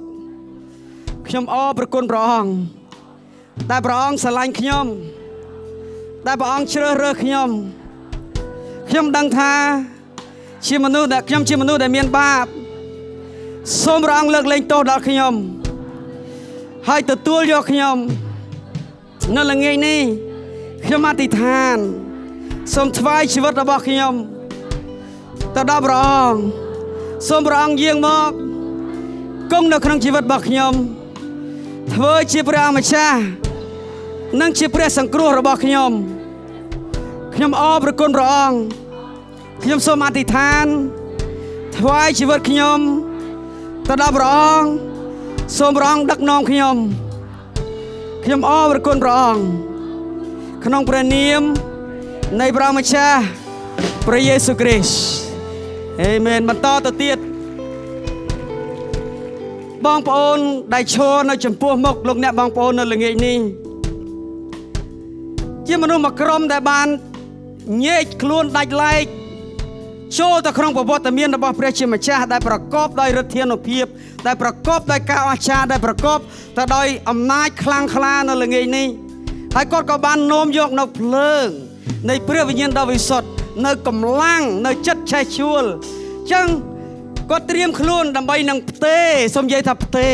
ខ្ញុំអរប្រគុណព្រះអង្គដែលព្រះអង្គស្រឡាញ់ខ្ញុំដែលព្រះអង្គជ្រើសរើសខ្ញុំខ្ញុំដឹងថា ជាមនុស្សដែលខ្ញុំជាមនុស្សដែលមានបាប សូមព្រះអង្គលើកលែងទោសដល់ខ្ញុំ ហើយទទួលយកខ្ញុំ នៅល្ងាចនេះខ្ញុំអធិដ្ឋានសូមថ្វាយជីវិតរបស់ខ្ញុំទៅដល់ព្រះអង្គសូមព្រះអង្គយាងមកគង់នៅក្នុងជីវិតរបស់ខ្ញុំ ធ្វើជាព្រះម្ចាស់និងជាព្រះសង្គ្រោះរបស់ខ្ញុំខ្ញុំអរព្រគុណព្រះអង្គខ្ញុំសូមអធិដ្ឋានថ្វាយជីវិតខ្ញុំ ទៅដល់ព្រះអង្គសូមព្រះអង្គដឹកនាំខ្ញុំខ្ញុំអរព្រគុណព្រះអង្គក្នុងព្រះនាមនៃព្រះម្ចាស់ព្រះយេស៊ូវគ្រីស្ទអេមែនបន្តទៅទៀតបងប្អូនដែលឈរនៅចំពោះមុខលោកអ្នកបងប្អូននៅល្ងាចនេះជាមនុស្សមួយក្រុមដែលបានញែកខ្លួនដាច់ឡែក ចូលទៅក្នុងប្រវត្តិមានរបស់ព្រះជាម្ចាស់ដែលប្រកបដោយឫទ្ធានុភាពដែលប្រកបដោយការអស្ចារ្យដែលប្រកបទៅដោយអំណាចខ្លាំងក្លានៅល្ងាចនេះហើយគាត់ក៏បាននោមយកនៅភ្លើង នៃព្រះវិញ្ញាណដ៏វិសុទ្ធនៅកម្លាំងនៅចិត្តឆេះឈួលអញ្ចឹងគាត់ត្រៀមខ្លួនដើម្បីនឹងផ្ទេសូមនិយាយថាផ្ទេ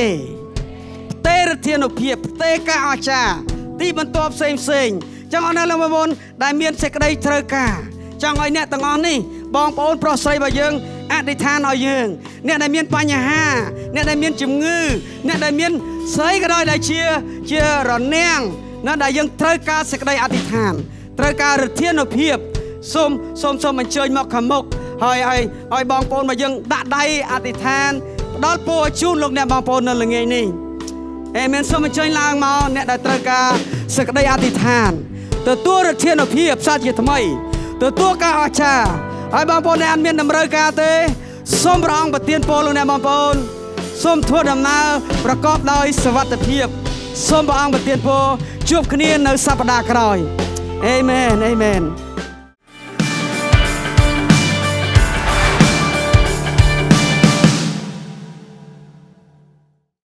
ផ្ទេឫទ្ធានុភាពផ្ទេការអស្ចារ្យទីបន្ទាប់ផ្សេងផ្សេងចឹងអរណាលោកបងប្អូនដែលមានសេចក្តីត្រូវការចង់ឲ្យអ្នកទាំងអស់នេះ បងប្អូនប្រុសស្រីរបស់យើងអធិដ្ឋានឲ្យយើង អ្នកដែលមានបញ្ហា អ្នកដែលមានជំងឺ អ្នកដែលមានស្អីក៏ដោយដែលជាជារនាំងណាដែលយើងត្រូវការសេចក្តីអធិដ្ឋានត្រូវការរធានុភាពសូមសូមសូមអញ្ជើញមកខាងមុខហើយឲ្យឲ្យបងប្អូនមកយើងដាក់ដៃអធិដ្ឋានផ្ដល់ពរជូនលោកអ្នកបងប្អូននៅល្ងាចនេះអេមែនសូមអញ្ជើញឡើងមកអ្នកដែលត្រូវការសេចក្តីអធិដ្ឋានទទួលរធានុភាពសាជាថ្មីទទួលការអស្ចារ្យ ហើយបងប្អូនដែលអត់មានតម្រូវការទេសូមព្រះអង្គប្រទានពរលោកអ្នកបងប្អូនសូមធ្វើដំណើរប្រកបដោយសុវត្ថិភាពសូមព្រះអង្គប្រទានពរជួបគ្នានៅសប្តាហ៍ក្រោយអេមែនអេមែន